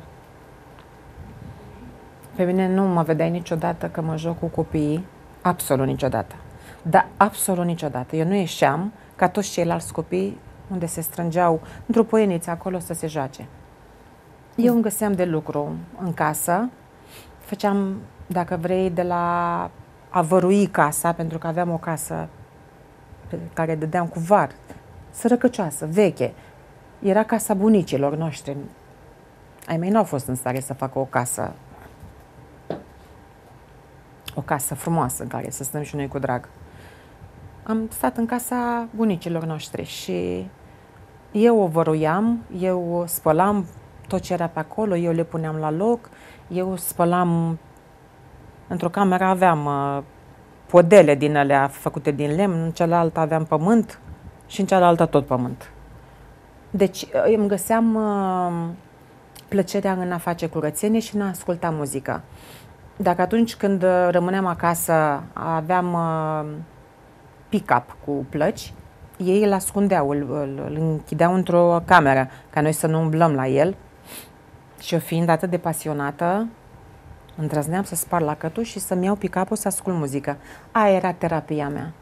pe mine nu mă vedeai niciodată că mă joc cu copiii, absolut niciodată. Dar absolut niciodată. Eu nu ieșeam ca toți ceilalți copii unde se strângeau într-o poieniță acolo să se joace. Eu îmi găseam de lucru în casă, făceam, dacă vrei, de la a vărui casa, pentru că aveam o casă pe care dădeam cu var, sărăcăcioasă, veche. Era casa bunicilor noștri. Ai mei nu au fost în stare să facă o casă o casă frumoasă în care să stăm și noi cu drag am stat în casa bunicilor noștri și eu o văruiam, eu spălam tot ce era pe acolo, eu le puneam la loc, eu spălam, într-o cameră aveam uh, podele din alea făcute din lemn, în cealaltă aveam pământ și în cealaltă tot pământ. Deci uh, îmi găseam uh, plăcerea în a face curățenie și în a asculta muzică. Dacă atunci când uh, rămâneam acasă aveam uh, pick-up cu plăci, ei îl ascundeau, îl, îl, îl închideau într-o cameră, ca noi să nu umblăm la el. Și eu fiind atât de pasionată, îndrăzneam să spar lacătul și să-mi iau pick-up-ul să ascult muzică. Aia era terapia mea.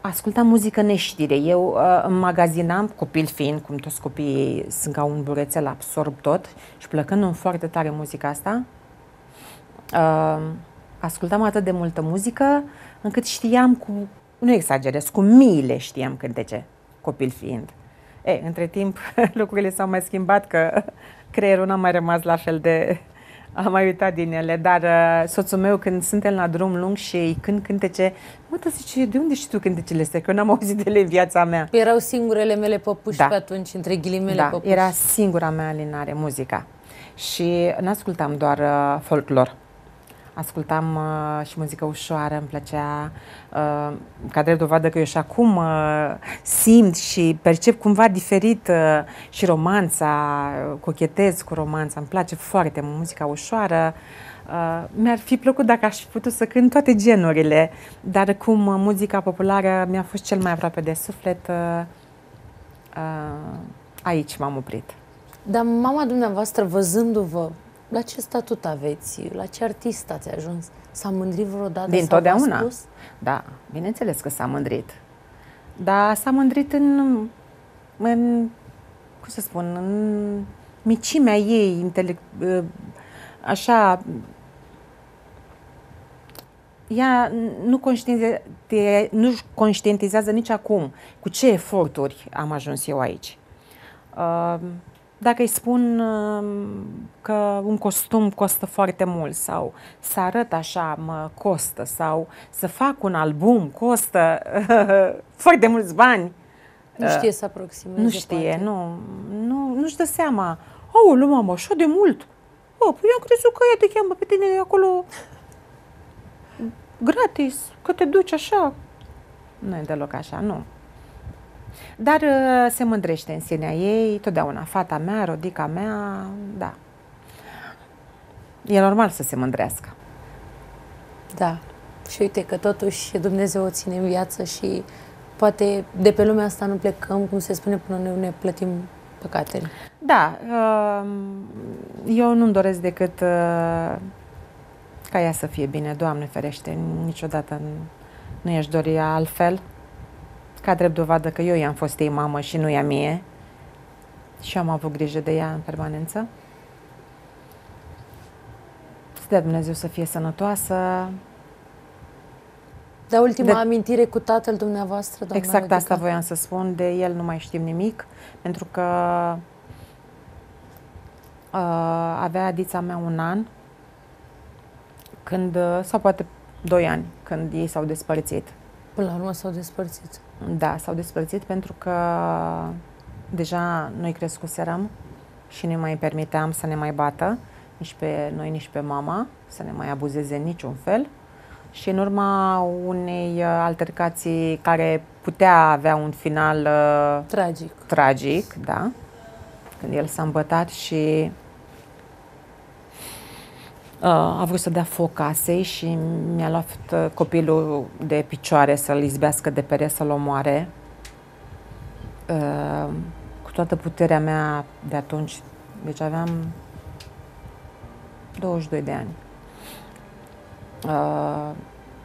Ascultam muzică neștire. Eu uh, magazinam, copil fiind, cum toți copiii sunt ca un burețel, absorb tot și plăcând în foarte tare muzica asta, uh, ascultam atât de multă muzică încât știam cu, nu exagerez, cu miile știam cântece, copil fiind. E, între timp lucrurile s-au mai schimbat că creierul n-a mai rămas la fel de... Am mai uitat din ele, dar uh, soțul meu când suntem la drum lung și când cântece, mă, dar zice, de unde știi tu cântecele astea? Că eu n-am auzit de ele în viața mea. Erau singurele mele păpuși da. pe atunci, între ghilimele da, păpuși. era singura mea alinare, muzica. Și n-ascultam doar uh, folclor ascultam uh, și muzică ușoară, îmi plăcea, uh, ca drept dovadă că eu și acum uh, simt și percep cumva diferit uh, și romanța, cochetez cu romanța, îmi place foarte mult muzica ușoară. Uh, mi-ar fi plăcut dacă aș fi putut să cânt toate genurile, dar cum uh, muzica populară mi-a fost cel mai aproape de suflet, uh, uh, aici m-am oprit. Dar mama dumneavoastră, văzându-vă, la ce statut aveți? La ce artist ați ajuns? S-a mândrit vreodată? Din sau v-a totdeauna. spus? Da, bineînțeles că s-a mândrit. Dar s-a mândrit în, în cum să spun, în micimea ei, intelect, așa, ea nu conștientizează, nu conștientizează nici acum cu ce eforturi am ajuns eu aici. Uh, Dacă îi spun uh, că un costum costă foarte mult sau să arăt așa mă costă sau să fac un album costă foarte mulți bani, Nu știe să aproximeze. nu știe, poate. nu, nu, nu-și dă seama. Aoleu, mamă, așa de mult. Oh, păi eu am crezut că ea te cheamă pe tine acolo gratis, că te duci așa. Nu e deloc așa, nu. Dar uh, se mândrește în sinea ei, totdeauna. Fata mea, rodica mea, da. E normal să se mândrească. Da. Și uite că totuși Dumnezeu o ține în viață și poate de pe lumea asta nu plecăm, cum se spune, până nu ne plătim păcatele. Da, uh, eu nu-mi doresc decât uh, ca ea să fie bine, Doamne ferește, niciodată n- nu i-aș dori altfel. Ca drept dovadă că eu i-am fost ei mamă și nu ea mie. Și am avut grijă de ea în permanență. Să dea Dumnezeu să fie sănătoasă. Dar ultima De- amintire cu tatăl dumneavoastră, doamna exact Rodica? asta voiam să spun, de el nu mai știm nimic, pentru că uh, avea adița mea un an, când, uh, sau poate doi ani, când ei s-au despărțit. Până la urmă s-au despărțit. Da, s-au despărțit pentru că deja noi crescuserăm și nu mai permiteam să ne mai bată, nici pe noi, nici pe mama, să ne mai abuzeze în niciun fel. Și în urma unei uh, altercații care putea avea un final uh, Tragic. tragic, da, când el s-a îmbătat și uh, a vrut să dea foc casei și mi-a luat uh, copilul de picioare să-l izbească de pere, să-l omoare. Uh, cu toată puterea mea de atunci, deci aveam 22 de ani. Uh,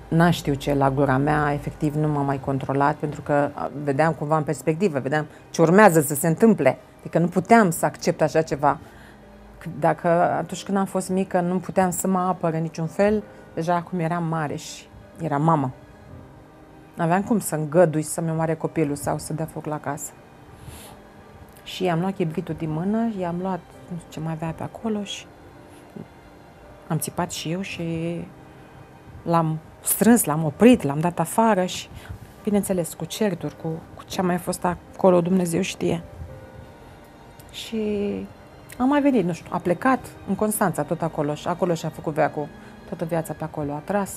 n-am știu ce la gura mea, efectiv nu m-am mai controlat pentru că a, vedeam cumva în perspectivă, vedeam ce urmează să se întâmple. Adică nu puteam să accept așa ceva. C- Dacă atunci când am fost mică nu puteam să mă apăr în niciun fel, deja acum eram mare și era mamă. N-aveam cum să îngădui să-mi omoare copilul sau să dea foc la casă. Și i-am luat chibritul din mână, i-am luat nu știu ce mai avea pe acolo și am țipat și eu și l-am strâns, l-am oprit, l-am dat afară și, bineînțeles, cu certuri, cu, cu ce a mai fost acolo, Dumnezeu știe. Și am mai venit, nu știu, a plecat în Constanța, tot acolo, și acolo și-a făcut veacul, toată viața pe acolo, a tras.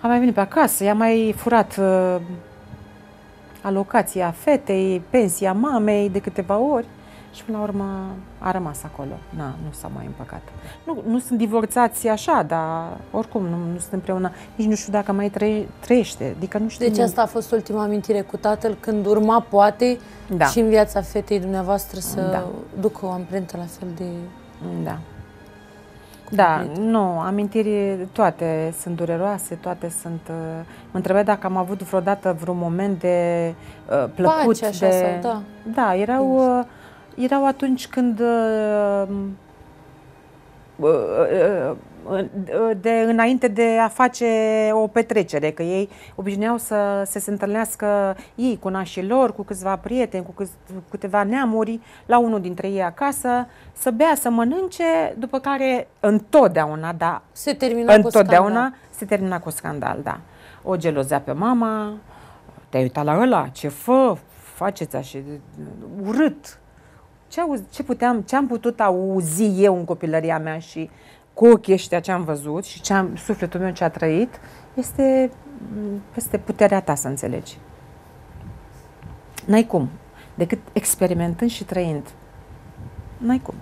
A mai venit pe acasă, i-a mai furat uh, alocația fetei, pensia mamei de câteva ori și până la urmă a rămas acolo. Na, nu s-a mai împăcat. Nu, nu sunt divorțați așa, dar oricum nu, nu sunt împreună. Nici nu știu dacă mai trăie, trăiește. Adică nu știu. Deci asta a fost ultima amintire cu tatăl, când urma, poate, Da. și în viața fetei dumneavoastră să Da. ducă o amprentă la fel de... Da. Da, Complet. nu, amintiri toate sunt dureroase, toate sunt... Uh, mă întreba dacă am avut vreodată vreun moment de uh, plăcut. Pace, așa, de... sau da. Da, erau, uh, erau atunci când uh, uh, uh, uh, de înainte de a face o petrecere, că ei obișnuiau să, să se întâlnească ei cu nașii lor, cu câțiva prieteni, cu câți- câteva neamuri, la unul dintre ei acasă, să bea, să mănânce, după care întotdeauna, da, Se termina cu întotdeauna scandal. se termina cu scandal, da. O gelozea pe mama, te-ai uitat la ăla, ce fă, faceți așa, urât. Ce, auzi, ce, puteam, ce am putut auzi eu în copilăria mea și cu ochii ăștia ce am văzut și ce am, sufletul meu ce a trăit, este m, peste puterea ta să înțelegi. N-ai cum, decât experimentând și trăind. N-ai cum.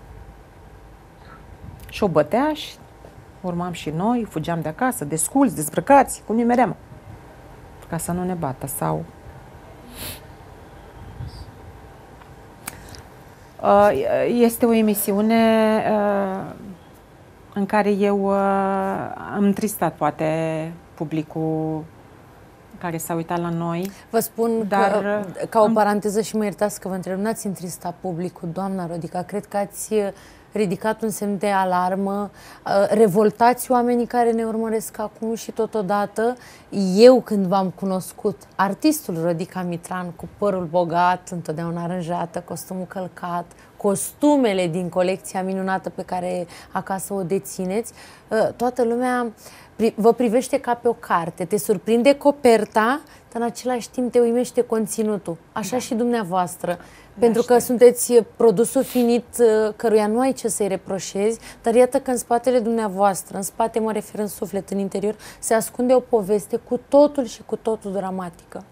Și o bătea și urmam și noi, fugeam de acasă, desculți, dezbrăcați, cum ne meream. Ca să nu ne bată sau... Uh, este o emisiune uh, în care eu uh, am întristat poate publicul care s-a uitat la noi. Vă spun dar, că, ca o paranteză și mă iertați că vă întreb, n-ați întristat publicul, doamna Rodica, cred că ați ridicat un semn de alarmă, uh, revoltați oamenii care ne urmăresc acum și totodată eu când v-am cunoscut artistul Rodica Mitran cu părul bogat, întotdeauna aranjată, costumul călcat, costumele din colecția minunată pe care acasă o dețineți, uh, toată lumea vă privește ca pe o carte, te surprinde coperta, dar în același timp te uimește conținutul. Așa da. și dumneavoastră. Pentru că sunteți produsul finit uh, căruia nu ai ce să-i reproșezi, dar iată că în spatele dumneavoastră, în spate mă refer în suflet, în interior, se ascunde o poveste cu totul și cu totul dramatică.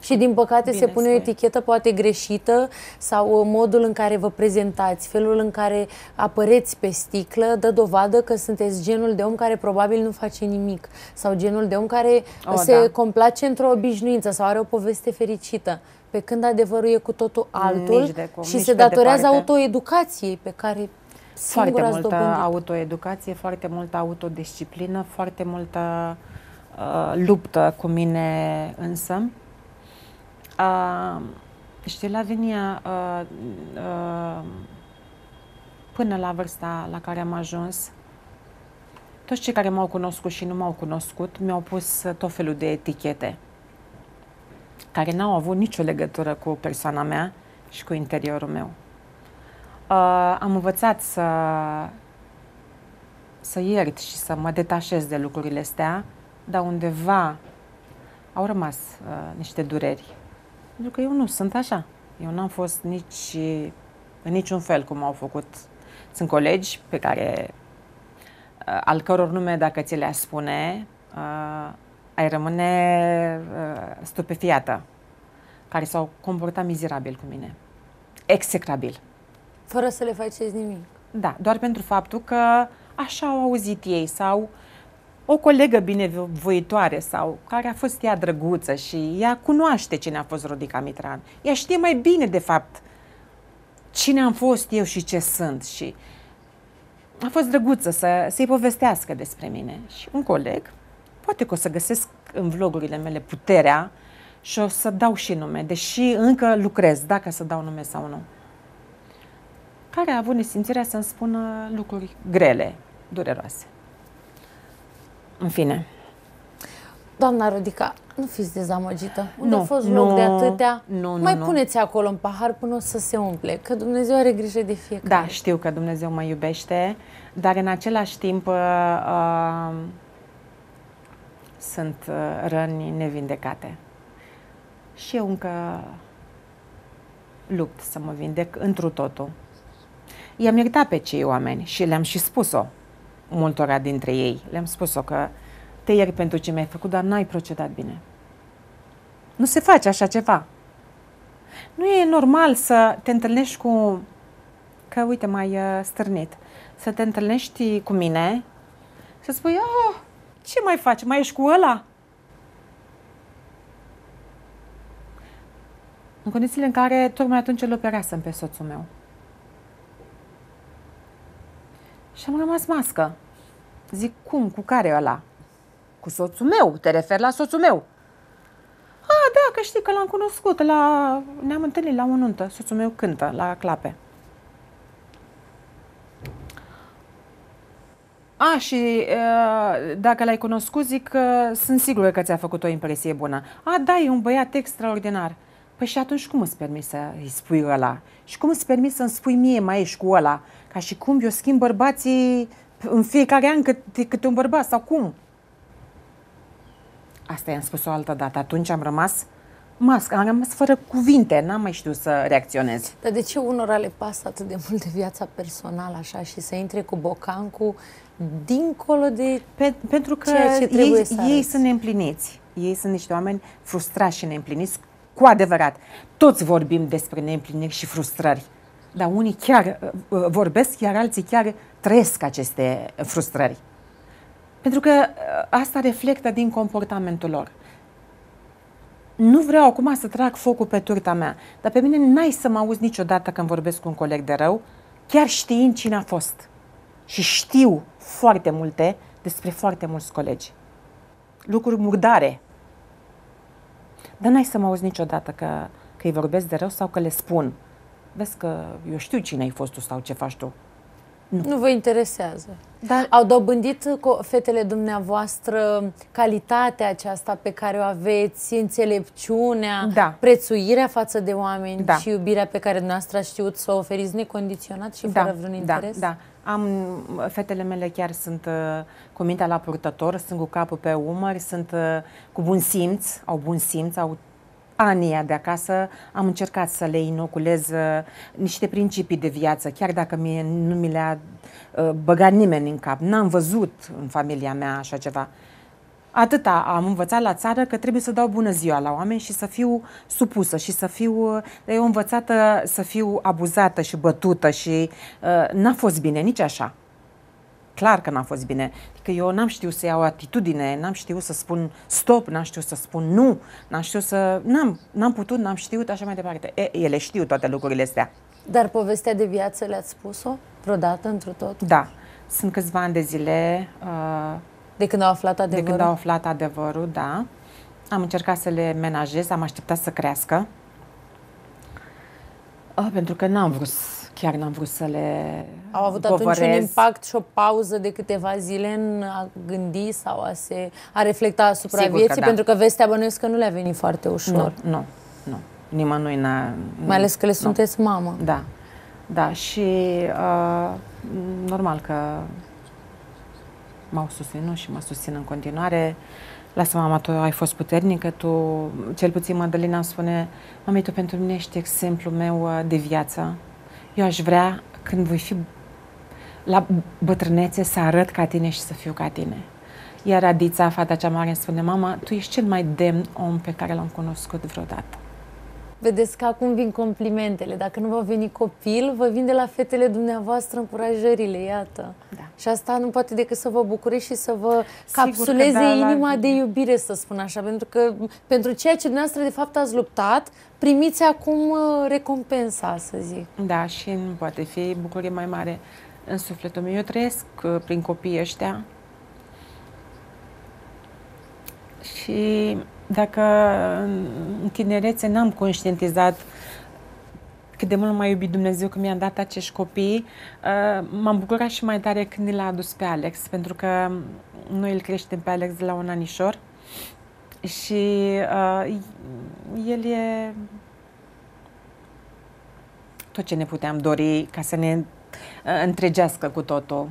Și din păcate Bine se pune spui. o etichetă poate greșită sau modul în care vă prezentați, felul în care apăreți pe sticlă dă dovadă că sunteți genul de om care probabil nu face nimic sau genul de om care o, se da. complace într-o obișnuință sau are o poveste fericită. Pe când adevărul e cu totul altul cum, și se datorează autoeducației pe care foarte multă dobândit. autoeducație, foarte multă autodisciplină, foarte multă uh, luptă cu mine însă. Uh, știi, Lavinia, uh, uh, până la vârsta la care am ajuns, toți cei care m-au cunoscut și nu m-au cunoscut mi-au pus tot felul de etichete care n-au avut nicio legătură cu persoana mea și cu interiorul meu. Uh, am învățat să, să iert și să mă detașez de lucrurile astea, dar undeva au rămas uh, niște dureri. Pentru că eu nu sunt așa. Eu n-am fost nici în niciun fel cum au făcut. Sunt colegi pe care, uh, al căror nume, dacă ți le spune, uh, ai rămâne uh, stupefiată, care s-au comportat mizerabil cu mine. Execrabil. Fără să le faceți nimic. Da, doar pentru faptul că așa au auzit ei sau o colegă binevoitoare sau care a fost ea drăguță și ea cunoaște cine a fost Rodica Mitran. Ea știe mai bine, de fapt, cine am fost eu și ce sunt și a fost drăguță să, să-i povestească despre mine. Și un coleg poate că o să găsesc în vlogurile mele puterea și o să dau și nume, deși încă lucrez, dacă să dau nume sau nu. Care a avut nesimțirea să-mi spună lucruri grele, dureroase. În fine. Doamna Rodica, nu fiți dezamăgită. Unde nu, a fost loc nu, de atâtea? Nu, nu, Mai nu. puneți acolo în pahar până o să se umple, că Dumnezeu are grijă de fiecare. Da, știu că Dumnezeu mă iubește, dar în același timp uh, uh, sunt uh, răni nevindecate. Și eu încă lupt să mă vindec întru totul. I-am iertat pe cei oameni și le-am și spus-o multora dintre ei. Le-am spus-o că te ieri pentru ce mi-ai făcut, dar n-ai procedat bine. Nu se face așa ceva. Nu e normal să te întâlnești cu, că uite, mai uh, stârnit, să te întâlnești cu mine, să spui, oh, ce mai faci? Mai ești cu ăla? În condițiile în care tocmai atunci îl operasem pe soțul meu. Și am rămas mască. Zic, cum? Cu care ăla? Cu soțul meu. Te referi la soțul meu. A, da, că știi că l-am cunoscut. La... Ne-am întâlnit la o nuntă. Soțul meu cântă la clape. A, și uh, dacă l-ai cunoscut, zic că sunt sigură că ți-a făcut o impresie bună. A, da, e un băiat extraordinar. Păi și atunci cum îți permis să îi spui ăla? Și cum îți permis să-mi spui mie mai ești cu ăla? Ca și cum eu schimb bărbații în fiecare an câte, câte un bărbat sau cum? Asta i-am spus o altă dată. Atunci am rămas mască, am rămas fără cuvinte, n-am mai știut să reacționez. Dar de ce unora le pasă atât de mult de viața personală așa și să intre cu bocancul dincolo de Pe, Pentru că ceea ce trebuie ei, să ei sunt neîmpliniți. Ei sunt niște oameni frustrați și neîmpliniți cu adevărat. Toți vorbim despre neîmpliniri și frustrări. Dar unii chiar uh, uh, vorbesc, iar alții chiar trăiesc aceste frustrări. Pentru că uh, asta reflectă din comportamentul lor. nu vreau acum să trag focul pe turta mea, dar pe mine n-ai să mă auzi niciodată când vorbesc cu un coleg de rău, chiar știind cine a fost. Și știu foarte multe despre foarte mulți colegi. Lucruri murdare. Dar n-ai să mă auzi niciodată că, că îi vorbesc de rău sau că le spun. Vezi că eu știu cine ai fost tu sau ce faci tu. Nu. nu vă interesează. Dar... Au dobândit cu fetele dumneavoastră calitatea aceasta pe care o aveți, înțelepciunea, da. prețuirea față de oameni da. și iubirea pe care dumneavoastră a știut să o oferiți necondiționat și da. fără vreun interes? Da, da. Am, fetele mele chiar sunt uh, cu mintea la purtător, sunt cu capul pe umări, sunt uh, cu bun simț, au bun simț, au anii de acasă am încercat să le inoculez uh, niște principii de viață, chiar dacă mie nu mi le-a uh, băgat nimeni în cap. N-am văzut în familia mea așa ceva. Atâta am învățat la țară că trebuie să dau bună ziua la oameni și să fiu supusă și să fiu, uh, eu învățată să fiu abuzată și bătută și uh, n-a fost bine nici așa clar că n-a fost bine. Că eu n-am știut să iau atitudine, n-am știut să spun stop, n-am știut să spun nu, n-am știut să... N-am, n-am putut, n-am știut, așa mai departe. E, ele știu toate lucrurile astea. Dar povestea de viață le-ați spus-o vreodată, într tot? Da. Sunt câțiva ani de zile... Uh, de când au aflat adevărul? De când au aflat adevărul, da. Am încercat să le menajez, am așteptat să crească. Uh, pentru că n-am vrut chiar n-am vrut să le Au avut povărez. atunci un impact și o pauză de câteva zile în a gândi sau a se a reflecta asupra Sigur vieții, că da. pentru că vestea bănuiesc că nu le-a venit foarte ușor. Nu, nu, nu. Nimănui n-a... Mai ales că le sunteți nu. mamă. Da, da. Și uh, normal că m-au susținut și mă susțin în continuare. Lasă mama, tu ai fost puternică, tu, cel puțin Madalina îmi spune, mami, tu pentru mine ești exemplul meu uh, de viață eu aș vrea, când voi fi la bătrânețe, să arăt ca tine și să fiu ca tine. Iar Adița, fata cea mare, îmi spune, mama, tu ești cel mai demn om pe care l-am cunoscut vreodată. Vedeți că acum vin complimentele. Dacă nu va veni copil, vă vin de la fetele dumneavoastră încurajările, iată. Da. Și asta nu poate decât să vă bucure și să vă capsuleze da, inima la... de iubire, să spun așa. Pentru că pentru ceea ce dumneavoastră de fapt ați luptat, primiți acum uh, recompensa, să zic. Da, și nu poate fi bucurie mai mare în sufletul meu. Eu trăiesc uh, prin copiii ăștia și dacă în tinerețe n-am conștientizat cât de mult m-a iubit Dumnezeu că mi-a dat acești copii, uh, m-am bucurat și mai tare când l-a adus pe Alex, pentru că noi îl creștem pe Alex de la un anișor și uh, el e tot ce ne puteam dori ca să ne uh, întregească cu totul.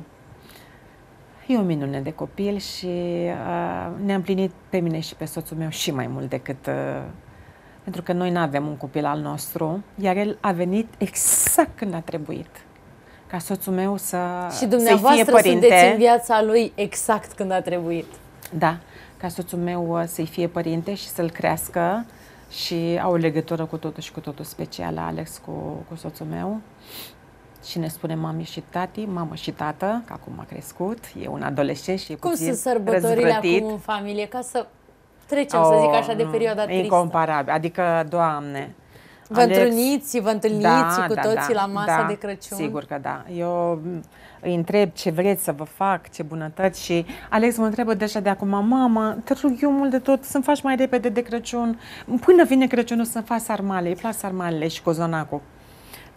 E o minune de copil și uh, ne-a împlinit pe mine și pe soțul meu și mai mult decât... Uh, pentru că noi nu avem un copil al nostru, iar el a venit exact când a trebuit ca soțul meu să Și dumneavoastră fie părinte. sunteți în viața lui exact când a trebuit. Da, ca soțul meu uh, să-i fie părinte și să-l crească și au o legătură cu totul și cu totul specială, Alex cu, cu soțul meu și ne spune mami și tati, mamă și tată, că acum a crescut, e un adolescent și e Cum puțin sunt sărbătorile răzvrătit. acum în familie? Ca să trecem, oh, să zic așa, de perioada tristă. Incomparabil, adică, Doamne, Vă Alex, întâlniți, vă întâlniți da, cu da, toții da, la masa da, de Crăciun? sigur că da. Eu îi întreb ce vreți să vă fac, ce bunătăți și Alex mă întrebă deja de acum, mamă, te rog eu mult de tot să-mi faci mai repede de Crăciun. Până vine Crăciunul să-mi faci sarmale, îi plac sarmalele și cozonacul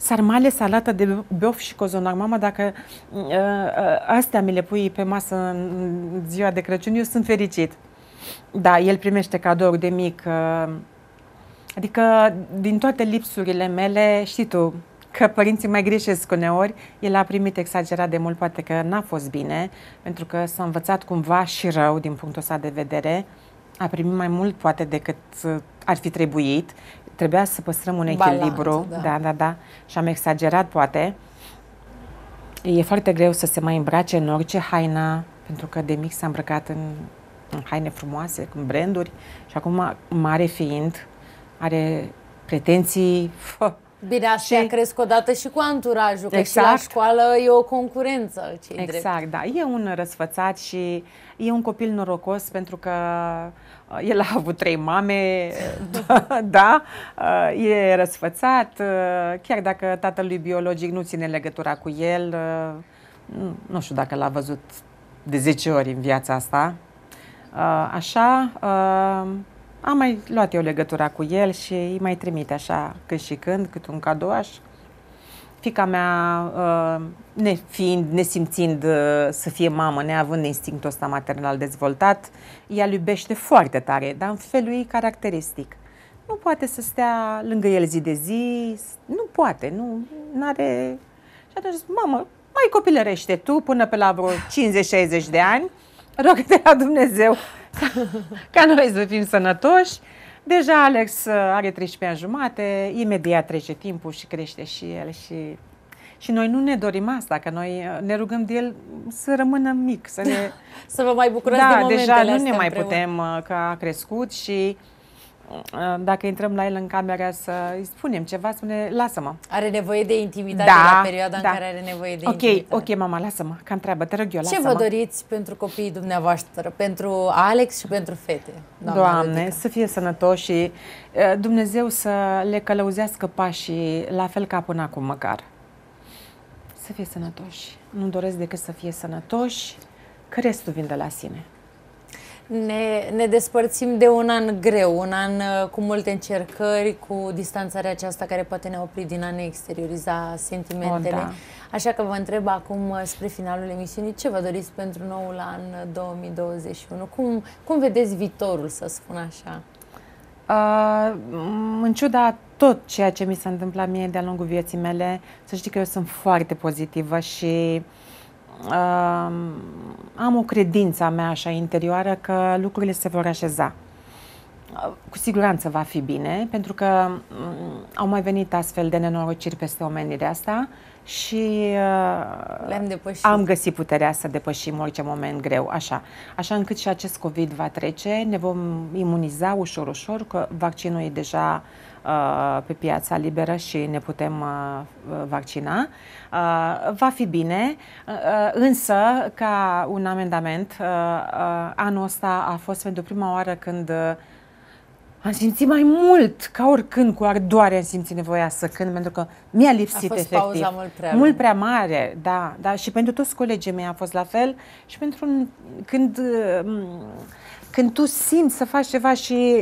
sarmale, salată de băuf și cozonac. Mama, dacă uh, uh, astea mi le pui pe masă în ziua de Crăciun, eu sunt fericit. Da, el primește cadouri de mic. Uh, adică, din toate lipsurile mele, știi tu, că părinții mai greșesc uneori, el a primit exagerat de mult, poate că n-a fost bine, pentru că s-a învățat cumva și rău din punctul ăsta de vedere, a primit mai mult poate decât uh, ar fi trebuit trebuia să păstrăm un echilibru. Balans, da. da, da, da. Și am exagerat, poate. E foarte greu să se mai îmbrace în orice haina, pentru că de mic s-a îmbrăcat în, în haine frumoase, în branduri și acum, mare fiind, are pretenții fă, Bine, asta și... cresc odată și cu anturajul, că exact. și la școală e o concurență. ce exact, drept. da. E un răsfățat și e un copil norocos pentru că uh, el a avut trei mame, da, uh, e răsfățat, uh, chiar dacă tatălui biologic nu ține legătura cu el, nu știu dacă l-a văzut de 10 ori în viața asta, așa, am mai luat eu legătura cu el și îi mai trimite așa când și când, cât un cadouaș. Fica mea, uh, ne fiind, nesimțind uh, să fie mamă, neavând instinctul ăsta maternal dezvoltat, ea îl iubește foarte tare, dar în felul ei caracteristic. Nu poate să stea lângă el zi de zi, nu poate, nu are... Și atunci zic, mamă, mai copilărește tu până pe la vreo 50-60 de ani, rog-te la Dumnezeu ca noi să fim sănătoși. Deja Alex uh, are 13 ani jumate, imediat trece timpul și crește și el și și noi nu ne dorim asta, că noi uh, ne rugăm de el să rămână mic, să ne... să vă mai bucurați da, de momentele deja nu ne mai împreună. putem, uh, că a crescut și Uh, dacă intrăm la el în cameră să îi spunem ceva, spune, lasă-mă. Are nevoie de intimitate da, la perioada da. în care are nevoie de okay, intimitate. Ok, mama, lasă-mă, că am treabă, te rog eu, lasă-mă. Ce vă doriți pentru copiii dumneavoastră, pentru Alex și pentru fete? Doamne, Rodica? să fie sănătoși și uh, Dumnezeu să le călăuzească pașii la fel ca până acum măcar. Să fie sănătoși. Nu doresc decât să fie sănătoși, că restul vin de la sine ne, ne despărțim de un an greu, un an uh, cu multe încercări, cu distanțarea aceasta care poate ne opri din a ne exterioriza sentimentele. O, da. Așa că vă întreb acum, uh, spre finalul emisiunii, ce vă doriți pentru noul an 2021? Uh, cum, cum vedeți viitorul, să spun așa? Uh, în ciuda tot ceea ce mi s-a întâmplat mie de-a lungul vieții mele, să știi că eu sunt foarte pozitivă și uh, am o credință a mea așa interioară că lucrurile se vor așeza. Cu siguranță va fi bine, pentru că um, au mai venit astfel de nenorociri peste omenirea asta și uh, Le-am depășit. am găsit puterea să depășim orice moment greu, așa. Așa încât și acest COVID va trece, ne vom imuniza ușor, ușor, că vaccinul e deja uh, pe piața liberă și ne putem uh, vaccina. Uh, va fi bine, uh, însă, ca un amendament, uh, uh, anul ăsta a fost pentru prima oară când uh, am simțit mai mult ca oricând cu ardoare am simțit nevoia să cânt pentru că mi-a lipsit a fost efectiv. Pauza mult prea, mult prea mare, da, da, și pentru toți colegii mei a fost la fel și pentru când când tu simți să faci ceva și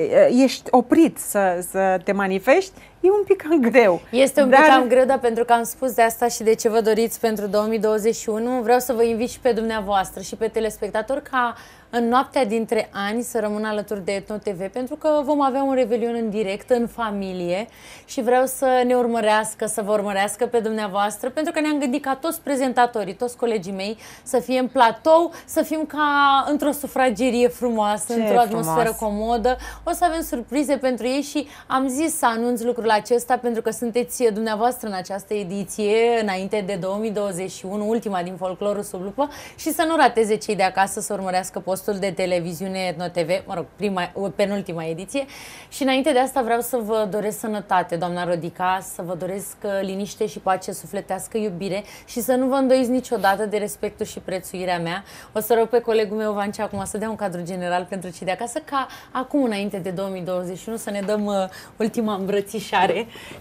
ești oprit să, să te manifesti, e un pic cam greu. Este un dar... pic cam greu, dar pentru că am spus de asta și de ce vă doriți pentru 2021, vreau să vă invit și pe dumneavoastră și pe telespectatori ca în noaptea dintre ani să rămân alături de Etno TV pentru că vom avea un revelion în direct, în familie și vreau să ne urmărească, să vă urmărească pe dumneavoastră pentru că ne-am gândit ca toți prezentatorii, toți colegii mei să fie în platou, să fim ca într-o sufragerie frumoasă, Ce într-o atmosferă comodă. O să avem surprize pentru ei și am zis să anunț lucrul acesta pentru că sunteți dumneavoastră în această ediție înainte de 2021, ultima din folclorul sub lupă și să nu rateze cei de acasă să urmărească post postul de televiziune Etno TV, mă rog, prima, penultima ediție. Și înainte de asta vreau să vă doresc sănătate, doamna Rodica, să vă doresc uh, liniște și pace, sufletească iubire și să nu vă îndoiți niciodată de respectul și prețuirea mea. O să rog pe colegul meu Vancea acum să dea un cadru general pentru cei de acasă, ca acum înainte de 2021 să ne dăm uh, ultima îmbrățișare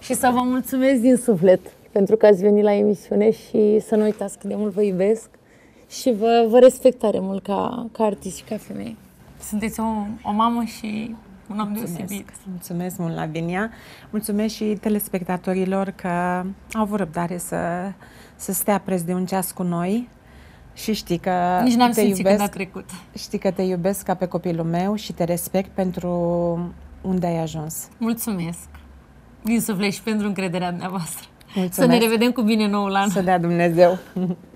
și să vă mulțumesc din suflet pentru că ați venit la emisiune și să nu uitați cât de mult vă iubesc și vă, vă respect tare mult ca, ca artist și ca femeie. Sunteți o, o mamă și un om Mulțumesc. deosebit. Mulțumesc mult, Lavinia. Mulțumesc și telespectatorilor că au avut răbdare să, să stea preț de un ceas cu noi și știi că Nici n-am te iubesc, când a trecut. Știi că te iubesc ca pe copilul meu și te respect pentru unde ai ajuns. Mulțumesc. Din suflet și pentru încrederea dumneavoastră. Mulțumesc. Să ne revedem cu bine noul an. Să dea Dumnezeu.